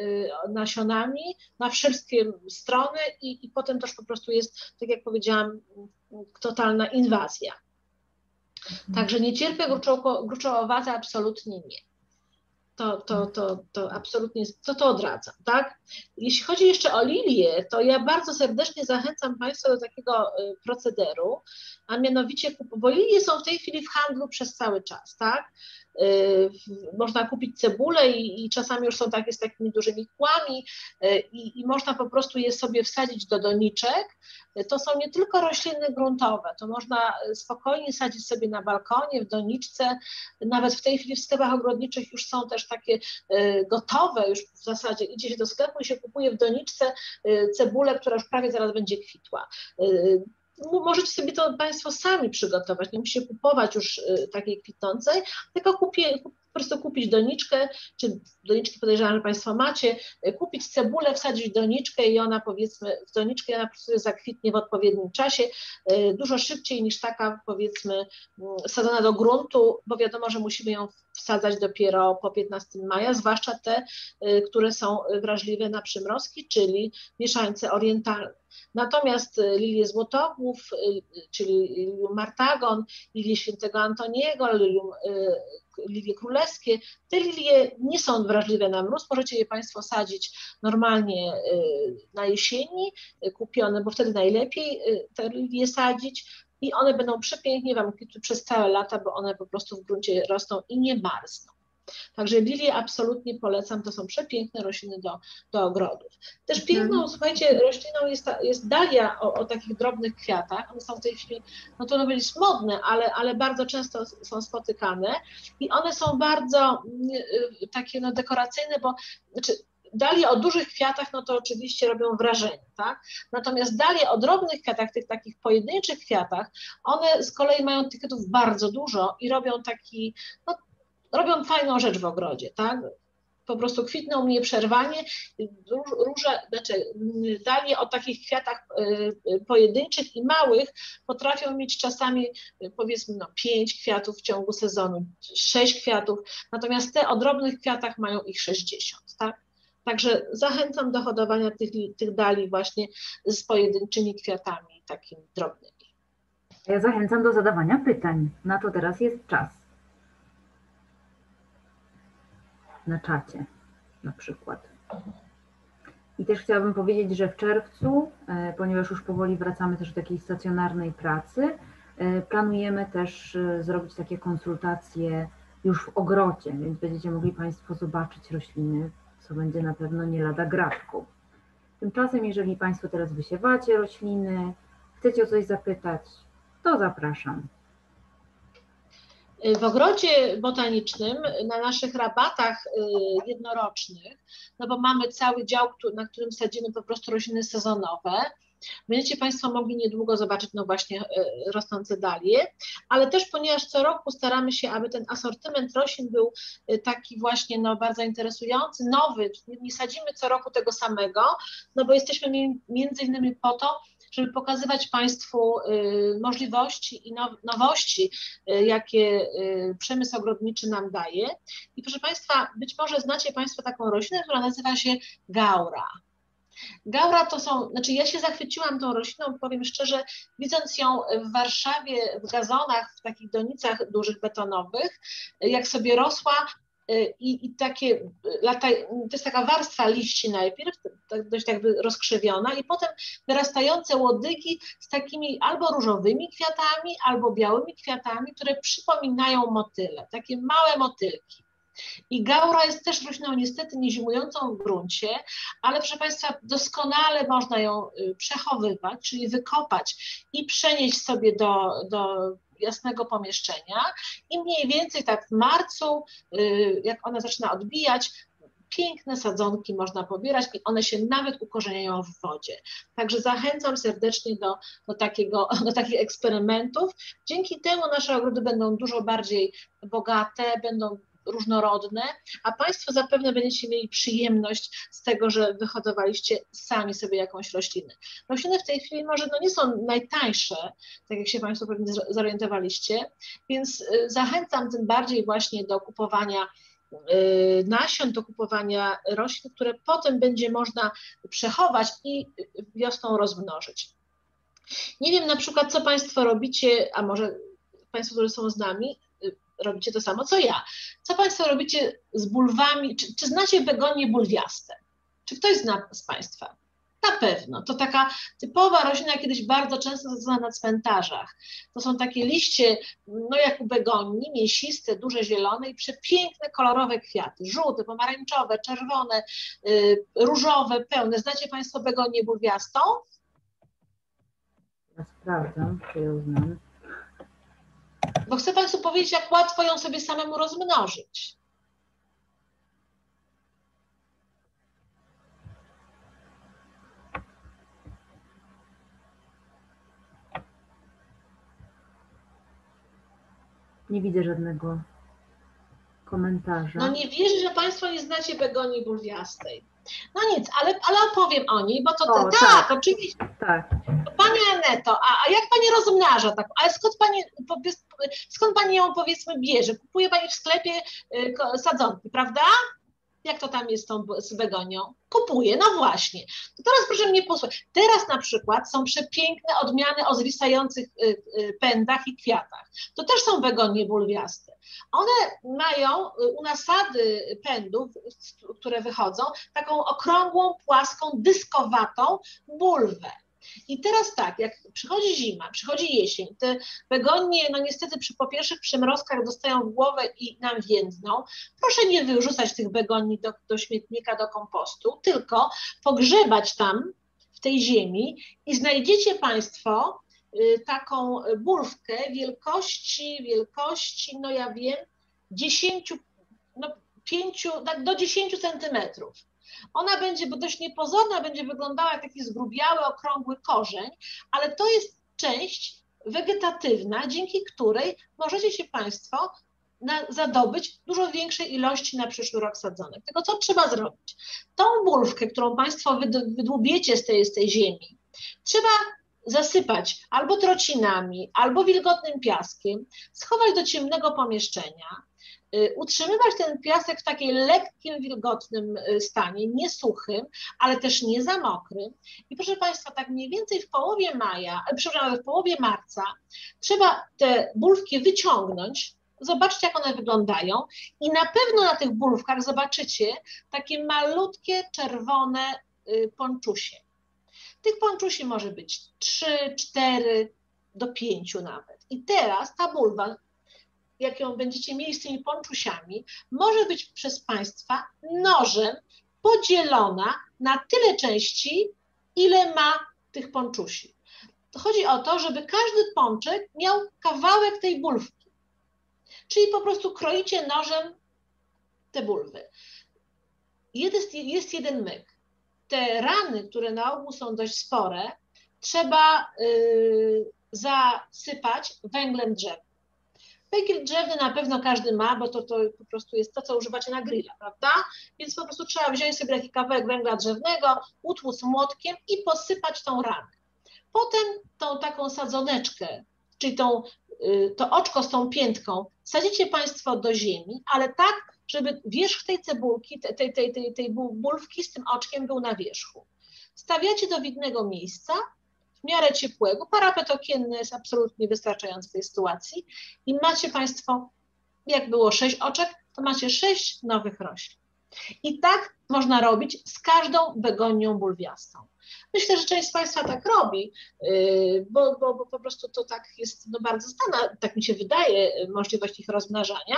nasionami na wszystkie strony i, i potem też po prostu jest, tak jak powiedziałam, totalna inwazja. Także niecierpek gruczołowaty absolutnie nie to, to, to, to absolutnie, to to odradzam, tak? Jeśli chodzi jeszcze o lilię, to ja bardzo serdecznie zachęcam Państwa do takiego y, procederu, a mianowicie, bo lilie są w tej chwili w handlu przez cały czas, tak? Y, można kupić cebulę i, i, czasami już są takie z takimi dużymi kłami y, i, i, można po prostu je sobie wsadzić do doniczek. To są nie tylko rośliny gruntowe, to można spokojnie sadzić sobie na balkonie, w doniczce. Nawet w tej chwili w sklepach ogrodniczych już są też takie y, gotowe, już w zasadzie idzie się do sklepu i się kupuje w doniczce cebulę, która już prawie zaraz będzie kwitła. Możecie sobie to Państwo sami przygotować, nie musicie kupować już takiej kwitnącej, tylko kupię, po prostu kupić doniczkę, czy doniczki podejrzewam, że Państwo macie, y, kupić cebulę, wsadzić doniczkę i ona powiedzmy, w doniczkę ona po prostu zakwitnie w odpowiednim czasie, y, dużo szybciej niż taka powiedzmy mm, sadzona do gruntu, bo wiadomo, że musimy ją wsadzać dopiero po 15 maja, zwłaszcza te, które są wrażliwe na przymrozki, czyli mieszańce orientalne. Natomiast y, lilie złotogłów, y, czyli lilium martagon, lilie świętego Antoniego, lilium, y, lilie królewskie, te lilie nie są wrażliwe na mróz, możecie je Państwo sadzić normalnie na jesieni, kupione, bo wtedy najlepiej te lilie sadzić i one będą przepięknie Wam kwitły przez całe lata, bo one po prostu w gruncie rosną i nie marzną. Także lilie absolutnie polecam, to są przepiękne rośliny do, do ogrodów. Też mhm. piękną, hmm. słuchajcie, rośliną jest, jest dalia o, o, takich drobnych kwiatach. One są w tej chwili, no to powiedzieć modne, ale, ale bardzo często są spotykane i one są bardzo y, takie no, dekoracyjne, bo znaczy, dalie o dużych kwiatach, no to oczywiście robią wrażenie, tak? Natomiast dalie o drobnych kwiatach, tych takich pojedynczych kwiatach, one z kolei mają tych kwiatów bardzo dużo i robią taki, no robią fajną rzecz w ogrodzie, tak? Po prostu kwitną nieprzerwanie. Róże, znaczy dalie o takich kwiatach y, y, pojedynczych i małych potrafią mieć czasami y, powiedzmy no, pięć kwiatów w ciągu sezonu, sześć kwiatów, natomiast te o drobnych kwiatach mają ich 60, tak? Także zachęcam do hodowania tych, tych dali właśnie z pojedynczymi kwiatami takimi drobnymi. Ja zachęcam do zadawania pytań. Na to teraz jest czas. Na czacie na przykład. I też chciałabym powiedzieć, że w czerwcu, e, ponieważ już powoli wracamy też do takiej stacjonarnej pracy, e, planujemy też e, zrobić takie konsultacje już w ogrodzie, więc będziecie mogli Państwo zobaczyć rośliny, co będzie na pewno nie lada gratką. Tymczasem, jeżeli Państwo teraz wysiewacie rośliny, chcecie o coś zapytać, to zapraszam. W ogrodzie botanicznym na naszych rabatach y, jednorocznych, no bo mamy cały dział, na którym sadzimy po prostu rośliny sezonowe, Będziecie Państwo mogli niedługo zobaczyć no właśnie y, rosnące dalie, ale też ponieważ co roku staramy się, aby ten asortyment roślin był y, taki właśnie no bardzo interesujący, nowy, nie sadzimy co roku tego samego, no bo jesteśmy między innymi po to, żeby pokazywać Państwu y, możliwości i nowości, y, jakie y, przemysł ogrodniczy nam daje. I proszę Państwa, być może znacie Państwo taką roślinę, która nazywa się gaura. Gaura to są, znaczy ja się zachwyciłam tą rośliną, powiem szczerze, widząc ją w Warszawie w gazonach, w takich donicach dużych betonowych, jak sobie rosła, i, i takie lata, to jest taka warstwa liści najpierw, tak dość jakby rozkrzywiona i potem wyrastające łodygi z takimi albo różowymi kwiatami, albo białymi kwiatami, które przypominają motyle, takie małe motylki. I gaura jest też rośliną niestety niezimującą w gruncie, ale proszę Państwa, doskonale można ją y, przechowywać, czyli wykopać i przenieść sobie do, do jasnego pomieszczenia i mniej więcej tak w marcu, y, jak ona zaczyna odbijać, piękne sadzonki można pobierać i one się nawet ukorzeniają w wodzie. Także zachęcam serdecznie do, do, takiego, do takich eksperymentów. Dzięki temu nasze ogrody będą dużo bardziej bogate, będą różnorodne, a Państwo zapewne będziecie mieli przyjemność z tego, że wyhodowaliście sami sobie jakąś roślinę. Rośliny w tej chwili może no nie są najtańsze, tak jak się Państwo pewnie zorientowaliście, więc y, zachęcam tym bardziej właśnie do kupowania y, nasion, do kupowania roślin, które potem będzie można przechować i wiosną rozmnożyć. Nie wiem na przykład, co Państwo robicie, a może Państwo, którzy są z nami, robicie to samo co ja. Co Państwo robicie z bulwami? Czy, czy znacie begonie bulwiaste? Czy ktoś zna z Państwa? Na pewno. To taka typowa roślina, kiedyś bardzo często zastosowana na cmentarzach. To są takie liście, no jak u begonii, mięsiste, duże, zielone i przepiękne, kolorowe kwiaty. Żółte, pomarańczowe, czerwone, yy, różowe, pełne. Znacie Państwo begonię bulwiastą? Ja sprawdzam, czy ją znam. Bo chcę Państwu powiedzieć, jak łatwo ją sobie samemu rozmnożyć. Nie widzę żadnego komentarza. No nie wierzę, że Państwo nie znacie begonii bulwiastej. No nic, ale, ale opowiem o niej, bo to, to tak, tak, oczywiście. Tak. Pani Aneto, a, a jak Pani rozmnaża tak? Ale skąd Pani, skąd pani ją powiedzmy bierze? Kupuje Pani w sklepie y, sadzonki, prawda? Jak to tam jest z tą z begonią? No właśnie. To teraz proszę mnie posłuchać. Teraz na przykład są przepiękne odmiany o zwisających y, y, pędach i kwiatach. To też są begonie bulwiaste. One mają u nasady pędów, które wychodzą, taką okrągłą, płaską, dyskowatą bulwę. I teraz tak, jak przychodzi zima, przychodzi jesień, te begonie, no niestety przy po pierwszych przymrozkach dostają w głowę i nam więdną. Proszę nie wyrzucać tych begoni do, do śmietnika, do kompostu, tylko pogrzebać tam w tej ziemi i znajdziecie Państwo y, taką bulwkę wielkości, wielkości, no ja wiem, 10, no 5, tak do 10 centymetrów. Ona będzie, dość niepozorna, będzie wyglądała jak taki zgrubiały, okrągły korzeń, ale to jest część wegetatywna, dzięki której możecie się Państwo na, zadobyć dużo większej ilości na przyszły rok sadzonek. Tylko co trzeba zrobić? Tą bulwkę, którą Państwo wydłubiecie z tej, z tej ziemi, trzeba zasypać albo trocinami, albo wilgotnym piaskiem, schować do ciemnego pomieszczenia, utrzymywać ten piasek w takiej lekkim, wilgotnym y, stanie, nie suchym, ale też nie za mokrym. I proszę Państwa, tak mniej więcej w połowie maja, e, przepraszam, w połowie marca trzeba te bulwki wyciągnąć, Zobaczcie, jak one wyglądają, i na pewno na tych bulwkach zobaczycie takie malutkie, czerwone y, ponczusie. Tych ponczusi może być 3, 4 do 5 nawet. I teraz ta bulwa jak ją będziecie mieli z tymi ponczusiami, może być przez Państwa nożem podzielona na tyle części, ile ma tych ponczusi. Chodzi o to, żeby każdy pączek miał kawałek tej bulwki. Czyli po prostu kroicie nożem te bulwy. Jest, jest jeden myk. Te rany, które na ogół są dość spore, trzeba yy, zasypać węglem drzewnym. Węgiel drzewny na pewno każdy ma, bo to, to po prostu jest to, co używacie na grilla, prawda? Więc po prostu trzeba wziąć sobie taki kawałek węgla drzewnego, utłuc młotkiem i posypać tą ranę. Potem tą taką sadzoneczkę, czyli tą, y, to oczko z tą piętką, sadzicie Państwo do ziemi, ale tak, żeby wierzch tej cebulki, tej, tej, tej, tej bulwki z tym oczkiem był na wierzchu. Stawiacie do widnego miejsca w miarę ciepłego. Parapet okienny jest absolutnie wystarczający w tej sytuacji i macie Państwo, jak było sześć oczek, to macie sześć nowych roślin. I tak można robić z każdą begonią bulwiastą. Myślę, że część z Państwa tak robi, yy, bo, bo, bo po prostu to tak jest no bardzo znana, tak mi się wydaje, możliwość ich rozmnażania.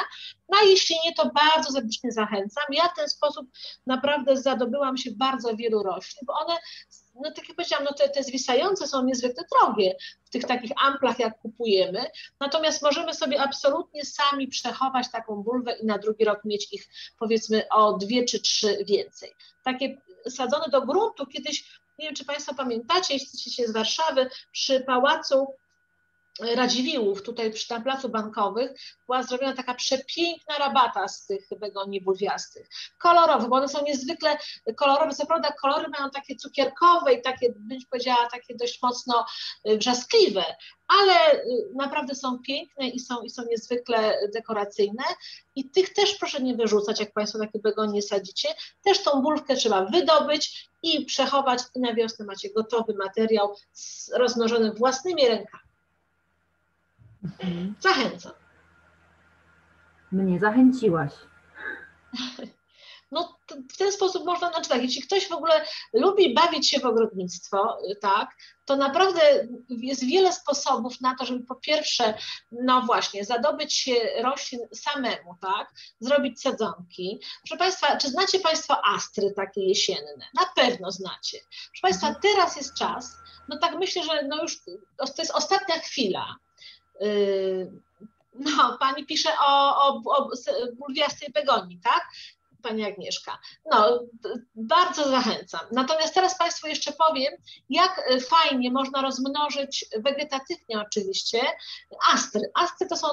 Na jesienie to bardzo serdecznie zachęcam. Ja w ten sposób naprawdę zadobyłam się bardzo wielu roślin, bo one no tak jak powiedziałam, no te, te zwisające są niezwykle drogie w tych takich amplach, jak kupujemy, natomiast możemy sobie absolutnie sami przechować taką bulwę i na drugi rok mieć ich powiedzmy o dwie czy trzy więcej. Takie sadzone do gruntu kiedyś nie wiem, czy Państwo pamiętacie, jeśli się z Warszawy, przy Pałacu Radziwiłłów, tutaj przy tam placu bankowych, była zrobiona taka przepiękna rabata z tych begonii bulwiastych. Kolorowe, bo one są niezwykle kolorowe. Co prawda kolory mają takie cukierkowe i takie, bym powiedziała, takie dość mocno y, wrzaskliwe, ale y, naprawdę są piękne i są, i są niezwykle dekoracyjne. I tych też proszę nie wyrzucać, jak Państwo takie begonie sadzicie. Też tą bulwkę trzeba wydobyć i przechować i na wiosnę macie gotowy materiał rozmnożony własnymi rękami. Mhm. Zachęcam. Mnie zachęciłaś. No, w ten sposób można, znaczy tak, jeśli ktoś w ogóle lubi bawić się w ogrodnictwo, tak, to naprawdę jest wiele sposobów na to, żeby po pierwsze, no właśnie, zadobyć się roślin samemu, tak, zrobić sadzonki. Proszę Państwa, czy znacie Państwo astry takie jesienne? Na pewno znacie. Proszę Państwa, mhm. teraz jest czas, no tak myślę, że no już to jest ostatnia chwila, no, pani pisze o, o, o bulwiastej begonii, tak? Pani Agnieszka. No, bardzo zachęcam. Natomiast teraz Państwu jeszcze powiem, jak fajnie można rozmnożyć wegetatywnie oczywiście astry. Astry to są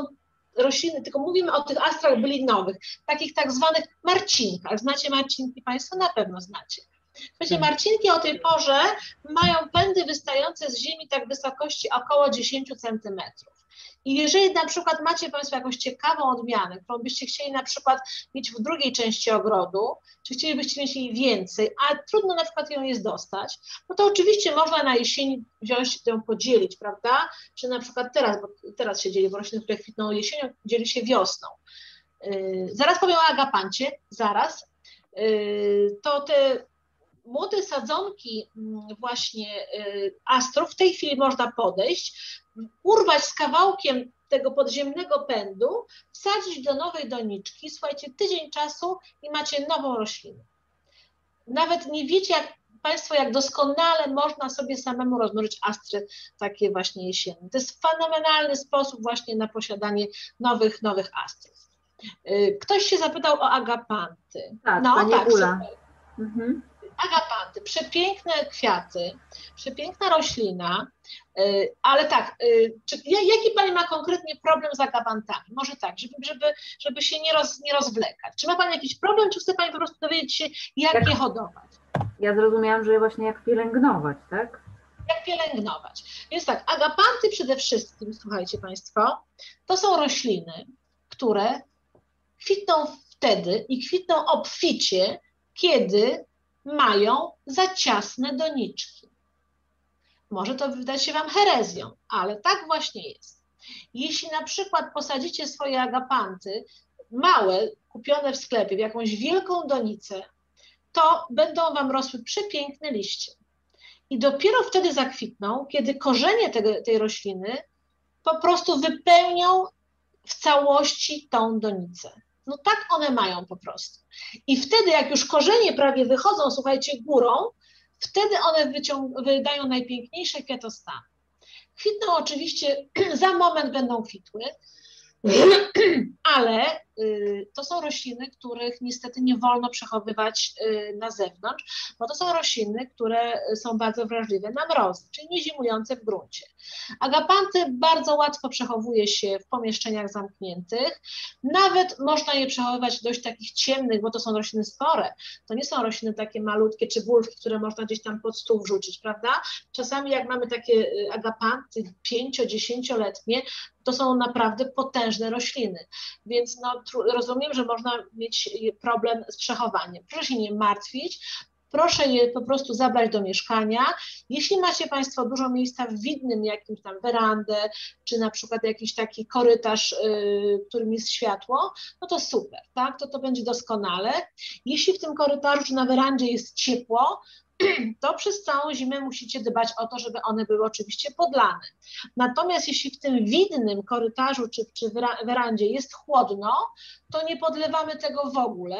rośliny, tylko mówimy o tych astrach bylinowych, takich tak zwanych marcinkach. Znacie marcinki Państwo? Na pewno znacie. Słuchajcie, tak. marcinki o tej porze mają pędy wystające z ziemi tak wysokości około 10 centymetrów. I jeżeli na przykład macie Państwo jakąś ciekawą odmianę, którą byście chcieli na przykład mieć w drugiej części ogrodu, czy chcielibyście mieć jej więcej, a trudno na przykład ją jest dostać, no to oczywiście można na jesieni wziąć ją podzielić, prawda? Czy na przykład teraz, bo teraz się dzieli, bo rośliny, które kwitną jesienią, dzieli się wiosną. Yy, zaraz powiem o agapancie, zaraz. Yy, to te młode sadzonki mm, właśnie y, astrów w tej chwili można podejść, urwać z kawałkiem tego podziemnego pędu, wsadzić do nowej doniczki, słuchajcie, tydzień czasu i macie nową roślinę. Nawet nie wiecie, jak Państwo, jak doskonale można sobie samemu rozmnożyć astry takie właśnie jesienne. To jest fenomenalny sposób właśnie na posiadanie nowych, nowych astrów. Y, ktoś się zapytał o agapanty. Tak, no, tak, Ula. Mhm agapanty, przepiękne kwiaty, przepiękna roślina, y, ale tak, y, czy, jaki Pani ma konkretnie problem z agapantami? Może tak, żeby, żeby, żeby się nie, roz, nie rozwlekać. Czy ma Pani jakiś problem, czy chce Pani po prostu dowiedzieć się, jak, jak je hodować? Ja zrozumiałam, że właśnie jak pielęgnować, tak? Jak pielęgnować. Więc tak, agapanty przede wszystkim, słuchajcie Państwo, to są rośliny, które kwitną wtedy i kwitną obficie, kiedy mają za ciasne doniczki. Może to wydać się Wam herezją, ale tak właśnie jest. Jeśli na przykład posadzicie swoje agapanty, małe, kupione w sklepie, w jakąś wielką donicę, to będą Wam rosły przepiękne liście. I dopiero wtedy zakwitną, kiedy korzenie tego, tej rośliny po prostu wypełnią w całości tą donicę. No tak one mają po prostu. I wtedy, jak już korzenie prawie wychodzą, słuchajcie, górą, wtedy one wydają najpiękniejsze kwiatostany. Kwitną oczywiście, za moment będą kwitły, ale to są rośliny, których niestety nie wolno przechowywać y, na zewnątrz, bo to są rośliny, które są bardzo wrażliwe na mrozy, czyli nie zimujące w gruncie. Agapanty bardzo łatwo przechowuje się w pomieszczeniach zamkniętych, nawet można je przechowywać dość takich ciemnych, bo to są rośliny spore, to nie są rośliny takie malutkie czy bulwki, które można gdzieś tam pod stół wrzucić, prawda? Czasami jak mamy takie y, agapanty 5-10-letnie, to są naprawdę potężne rośliny, więc no, rozumiem, że można mieć problem z przechowaniem. Proszę się nie martwić, proszę je po prostu zabrać do mieszkania. Jeśli macie Państwo dużo miejsca w widnym jakimś tam werandę, czy na przykład jakiś taki korytarz, y, którym jest światło, no to super, tak, to to będzie doskonale. Jeśli w tym korytarzu czy na werandzie jest ciepło, to przez całą zimę musicie dbać o to, żeby one były oczywiście podlane. Natomiast jeśli w tym widnym korytarzu czy, czy werandzie jest chłodno, to nie podlewamy tego w ogóle.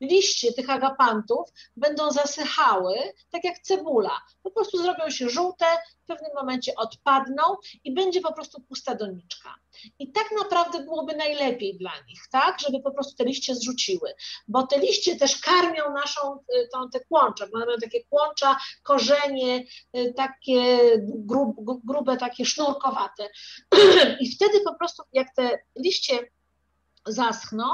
Liście tych agapantów będą zasychały, tak jak cebula. Po prostu zrobią się żółte, w pewnym momencie odpadną i będzie po prostu pusta doniczka. I tak naprawdę byłoby najlepiej dla nich, tak, żeby po prostu te liście zrzuciły, bo te liście też karmią naszą, y, tą, te kłącze, bo mają takie kłącza, korzenie, y, takie grub, grube, takie sznurkowate. I wtedy po prostu jak te liście zaschną,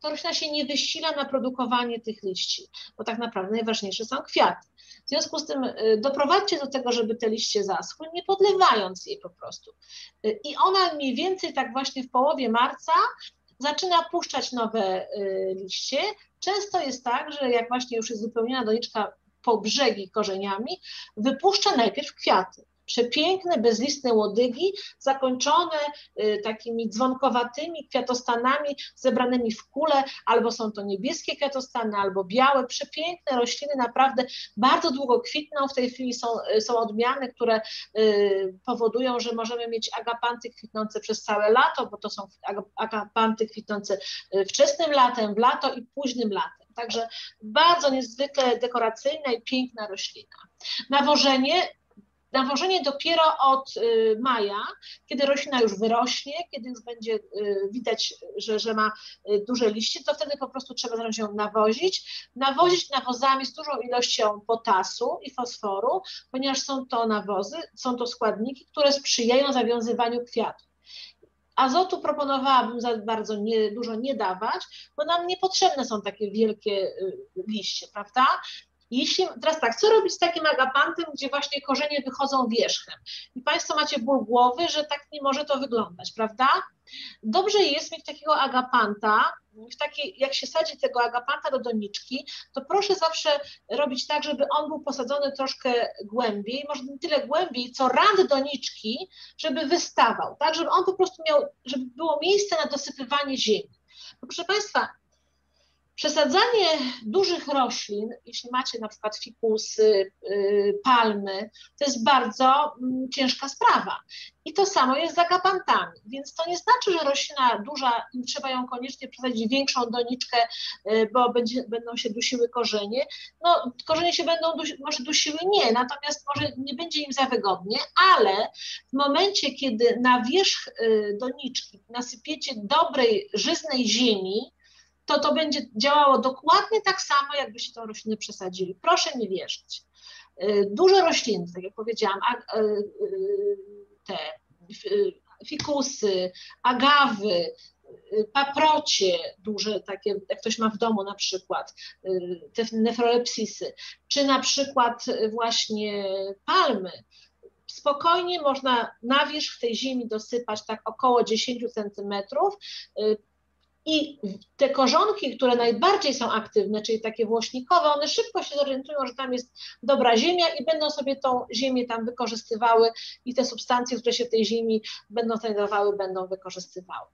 to roślina się nie wysila na produkowanie tych liści, bo tak naprawdę najważniejsze są kwiaty. W związku z tym y, doprowadźcie do tego, żeby te liście zaschły, nie podlewając jej po prostu. Y, I ona mniej więcej tak właśnie w połowie marca zaczyna puszczać nowe y, liście. Często jest tak, że jak właśnie już jest wypełniona doniczka po brzegi korzeniami, wypuszcza najpierw kwiaty przepiękne, bezlistne łodygi, zakończone y, takimi dzwonkowatymi kwiatostanami zebranymi w kule, albo są to niebieskie kwiatostany, albo białe, przepiękne rośliny, naprawdę bardzo długo kwitną. W tej chwili są, y, są odmiany, które y, powodują, że możemy mieć agapanty kwitnące przez całe lato, bo to są agapanty kwitnące wczesnym latem, w lato i późnym latem. Także bardzo niezwykle dekoracyjna i piękna roślina. Nawożenie Nawożenie dopiero od y, maja, kiedy roślina już wyrośnie, kiedy już będzie y, widać, że, że ma y, duże liście, to wtedy po prostu trzeba zacząć ją nawozić. Nawozić nawozami z dużą ilością potasu i fosforu, ponieważ są to nawozy, są to składniki, które sprzyjają zawiązywaniu kwiatów. Azotu proponowałabym za bardzo nie, dużo nie dawać, bo nam niepotrzebne są takie wielkie liście, prawda? Jeśli, teraz tak, co robić z takim agapantem, gdzie właśnie korzenie wychodzą wierzchem? I Państwo macie ból głowy, że tak nie może to wyglądać, prawda? Dobrze jest mieć takiego agapanta, w takiej, jak się sadzi tego agapanta do doniczki, to proszę zawsze robić tak, żeby on był posadzony troszkę głębiej, może nie tyle głębiej, co rand doniczki, żeby wystawał, tak, żeby on po prostu miał, żeby było miejsce na dosypywanie ziemi. proszę Państwa, Przesadzanie dużych roślin, jeśli macie na przykład fikusy, y, palmy, to jest bardzo mm, ciężka sprawa. I to samo jest z agapantami. Więc to nie znaczy, że roślina duża, trzeba ją koniecznie przesadzić większą doniczkę, y, bo będzie, będą się dusiły korzenie. No, korzenie się będą, może dusiły nie, natomiast może nie będzie im za wygodnie, ale w momencie, kiedy na wierzch y, doniczki nasypiecie dobrej, żyznej ziemi, to to będzie działało dokładnie tak samo, jakbyście tą roślinę przesadzili. Proszę mi wierzyć. Y, duże rośliny, tak jak powiedziałam, y, y, te fikusy, agawy, paprocie duże, takie jak ktoś ma w domu na przykład, te nefrolepsisy, czy na przykład właśnie palmy, spokojnie można na wierzch tej ziemi dosypać tak około 10 centymetrów, i te korzonki, które najbardziej są aktywne, czyli takie włośnikowe, one szybko się zorientują, że tam jest dobra ziemia i będą sobie tą ziemię tam wykorzystywały i te substancje, które się w tej ziemi będą znajdowały, będą wykorzystywały.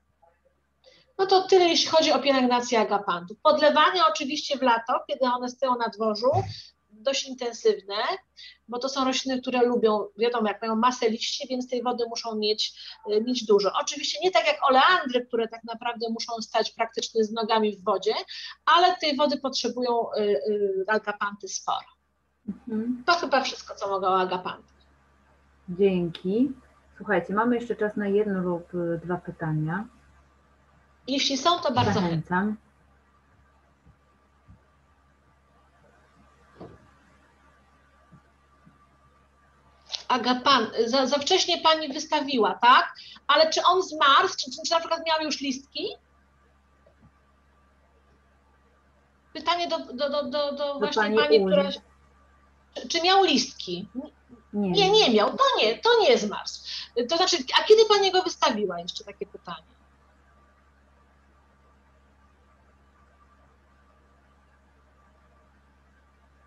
No to tyle, jeśli chodzi o pielęgnację agapantów. Podlewanie oczywiście w lato, kiedy one stoją na dworzu, dość intensywne, bo to są rośliny, które lubią, wiadomo, jak mają masę liści, więc tej wody muszą mieć, e, mieć dużo. Oczywiście nie tak jak oleandry, które tak naprawdę muszą stać praktycznie z nogami w wodzie, ale tej wody potrzebują e, e, agapanty sporo. Mhm. To chyba wszystko, co mogą agapanty. Dzięki. Słuchajcie, mamy jeszcze czas na jedno lub dwa pytania. Jeśli są, to bardzo Zachęcam. Agapan, za, za wcześnie pani wystawiła, tak? Ale czy on zmarł? Czy, czy na przykład miał już listki? Pytanie do, do, do, do, do właśnie pani, pani która. Czy miał listki? Nie. nie, nie miał. To nie, to nie zmarł. To znaczy, a kiedy pani go wystawiła? Jeszcze takie pytanie.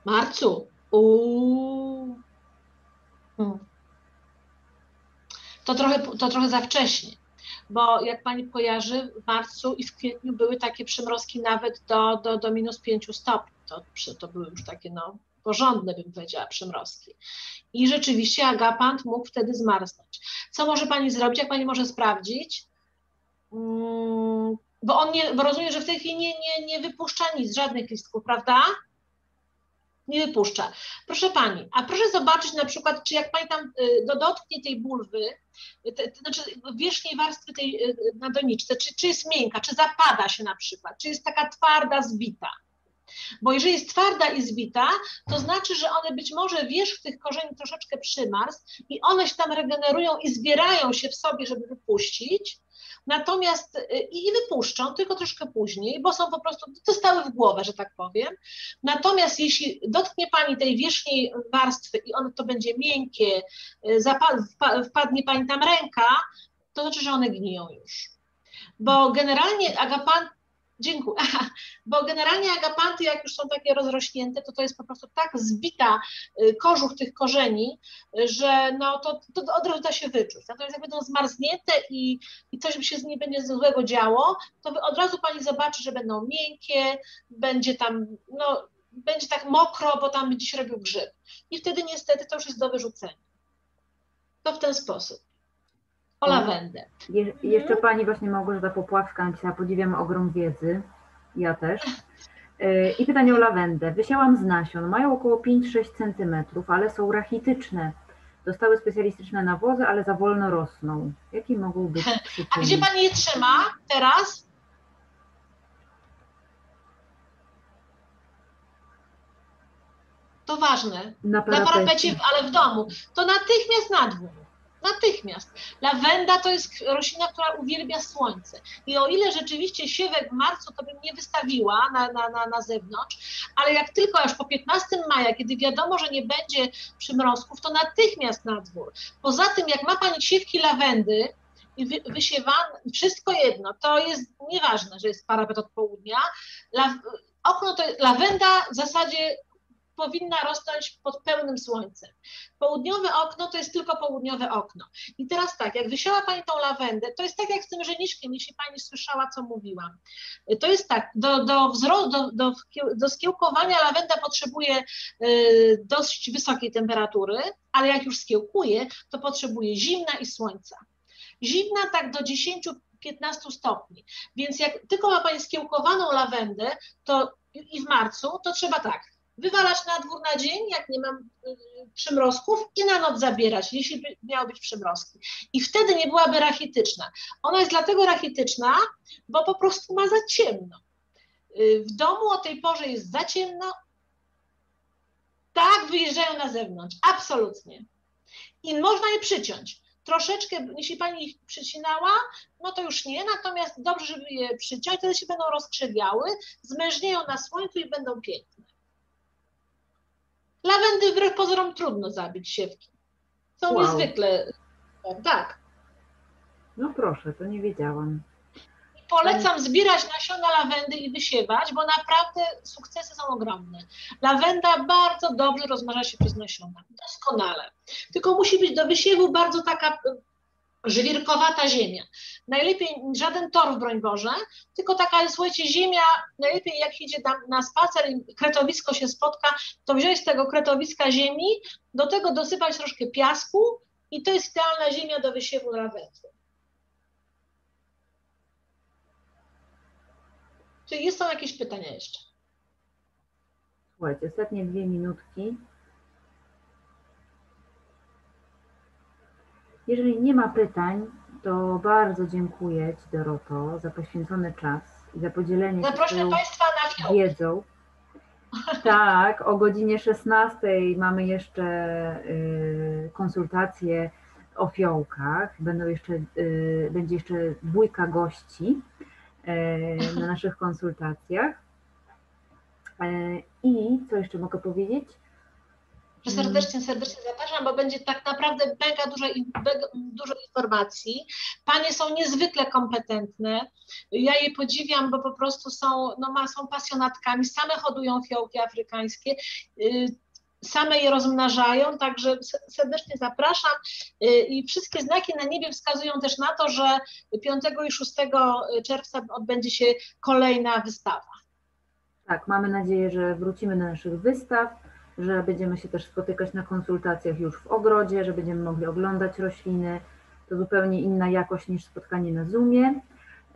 marcu. Uuu. Hmm. To trochę, to trochę za wcześnie, bo jak Pani kojarzy, w marcu i w kwietniu były takie przymrozki nawet do, do, do minus 5 stopni. To, to były już takie no, porządne, bym powiedziała, przymrozki. I rzeczywiście agapant mógł wtedy zmarznąć. Co może Pani zrobić, jak Pani może sprawdzić? Hmm, bo on nie, bo rozumiem, że w tej chwili nie, nie, nie wypuszcza nic, żadnych listków, prawda? Nie wypuszcza. Proszę Pani, a proszę zobaczyć na przykład, czy jak Pani tam y, dotknie tej bulwy, y, te, te, znaczy wierzchniej warstwy tej y, na doniczce, czy, czy jest miękka, czy zapada się na przykład, czy jest taka twarda, zbita. Bo jeżeli jest twarda i zbita, to znaczy, że one być może wierzch tych korzeni troszeczkę przymarzł i one się tam regenerują i zbierają się w sobie, żeby wypuścić, Natomiast y, i wypuszczą, tylko troszkę później, bo są po prostu, dostały w głowę, że tak powiem. Natomiast jeśli dotknie Pani tej wierzchniej warstwy i ono to będzie miękkie, y, wpadnie Pani tam ręka, to znaczy, że one gniją już. Bo generalnie agapan, Dziękuję. Bo generalnie agapanty, jak już są takie rozrośnięte, to to jest po prostu tak zbita y, kożuch tych korzeni, że no to, to od razu da się wyczuć. Natomiast jak będą zmarznięte i, i coś się z nimi będzie złego działo, to od razu pani zobaczy, że będą miękkie, będzie tam, no, będzie tak mokro, bo tam będzie się robił grzyb. I wtedy niestety to już jest do wyrzucenia. To w ten sposób o lawendę. Je, jeszcze pani właśnie Małgorzata Popławska napisała, podziwiam ogrom wiedzy, ja też. E, I pytanie o lawendę. Wysiałam z nasion, mają około 5-6 cm, ale są rachityczne. Dostały specjalistyczne nawozy, ale za wolno rosną. Jakie mogą być przyczyny? A gdzie pani je trzyma teraz? To ważne. Na parapecie. Na parapecie, ale w domu. To natychmiast na dwór. Natychmiast. Lawenda to jest roślina, która uwielbia słońce. I o ile rzeczywiście siewek w marcu to bym nie wystawiła na, na, na, na zewnątrz, ale jak tylko już po 15 maja, kiedy wiadomo, że nie będzie przymrozków, to natychmiast na dwór. Poza tym, jak ma Pani siewki lawendy, i wy, wysiewane, wszystko jedno, to jest nieważne, że jest parapet od południa. La, okno to lawenda w zasadzie powinna rosnąć pod pełnym słońcem. Południowe okno to jest tylko południowe okno. I teraz tak, jak wysiała Pani tą lawendę, to jest tak jak z tym żeniczkiem, jeśli Pani słyszała, co mówiłam. To jest tak, do, do, do, do, do skiełkowania lawenda potrzebuje y, dość wysokiej temperatury, ale jak już skiełkuje, to potrzebuje zimna i słońca. Zimna tak do 10 15 stopni. Więc jak tylko ma Pani skiełkowaną lawendę, to i w marcu, to trzeba tak, wywalać na dwór na dzień, jak nie mam y, przymrozków i na noc zabierać, jeśli by miały być przymrozki. I wtedy nie byłaby rachityczna. Ona jest dlatego rachityczna, bo po prostu ma za ciemno. Y, w domu o tej porze jest za ciemno, tak wyjeżdżają na zewnątrz, absolutnie. I można je przyciąć. Troszeczkę, jeśli pani ich przycinała, no to już nie, natomiast dobrze, żeby je przyciąć, wtedy się będą rozkrzewiały, zmężnieją na słońcu i będą piękne. Lawendy wbrew pozorom trudno zabić siewki. Są wow. niezwykle, tak. No proszę, to nie wiedziałam. Polecam zbierać nasiona lawendy i wysiewać, bo naprawdę sukcesy są ogromne. Lawenda bardzo dobrze rozmnaża się przez nasiona. Doskonale. Tylko musi być do wysiewu bardzo taka żwirkowata ziemia. Najlepiej żaden torf, broń Boże, tylko taka, słuchajcie, ziemia, najlepiej jak idzie tam na spacer i kretowisko się spotka, to wziąć z tego kretowiska ziemi, do tego dosypać troszkę piasku i to jest idealna ziemia do wysiewu lawendy. Czy są jakieś pytania jeszcze? Słuchajcie, ostatnie dwie minutki. Jeżeli nie ma pytań, to bardzo dziękuję Ci Doroto za poświęcony czas i za podzielenie się Państwa na wiedzą. Tak, o godzinie 16 mamy jeszcze y, konsultacje o fiołkach. Będą jeszcze, y, będzie jeszcze dwójka gości y, na naszych konsultacjach. I co jeszcze mogę powiedzieć? Że serdecznie, serdecznie zapraszam, bo będzie tak naprawdę mega dużo, mega dużo informacji. Panie są niezwykle kompetentne. Ja je podziwiam, bo po prostu są, no, ma, są pasjonatkami, same hodują fiołki afrykańskie. y, Same je rozmnażają, także serdecznie zapraszam. Y, I wszystkie znaki na niebie wskazują też na to, że 5 i 6 czerwca odbędzie się kolejna wystawa. Tak, mamy nadzieję, że wrócimy do naszych wystaw, że będziemy się też spotykać na konsultacjach już w ogrodzie, że będziemy mogli oglądać rośliny. To zupełnie inna jakość niż spotkanie na Zoomie.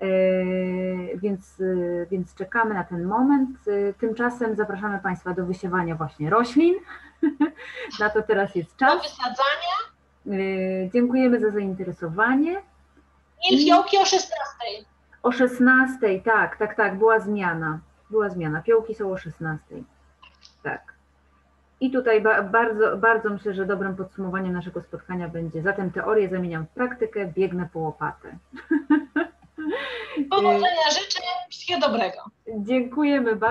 Yy, Więc, yy, więc czekamy na ten moment. Yy, Tymczasem zapraszamy Państwa do wysiewania właśnie roślin. Na to teraz jest Do czas. wysadzania Yy, Dziękujemy za zainteresowanie. fiołki o 16. O 16, tak, tak, tak, była zmiana. Była zmiana. Piołki są o 16. I tutaj ba bardzo, bardzo myślę, że dobrym podsumowaniem naszego spotkania będzie zatem teorię zamieniam w praktykę, biegnę po łopatę. Powodzenia życzę, wszystkiego dobrego. Dziękujemy bardzo.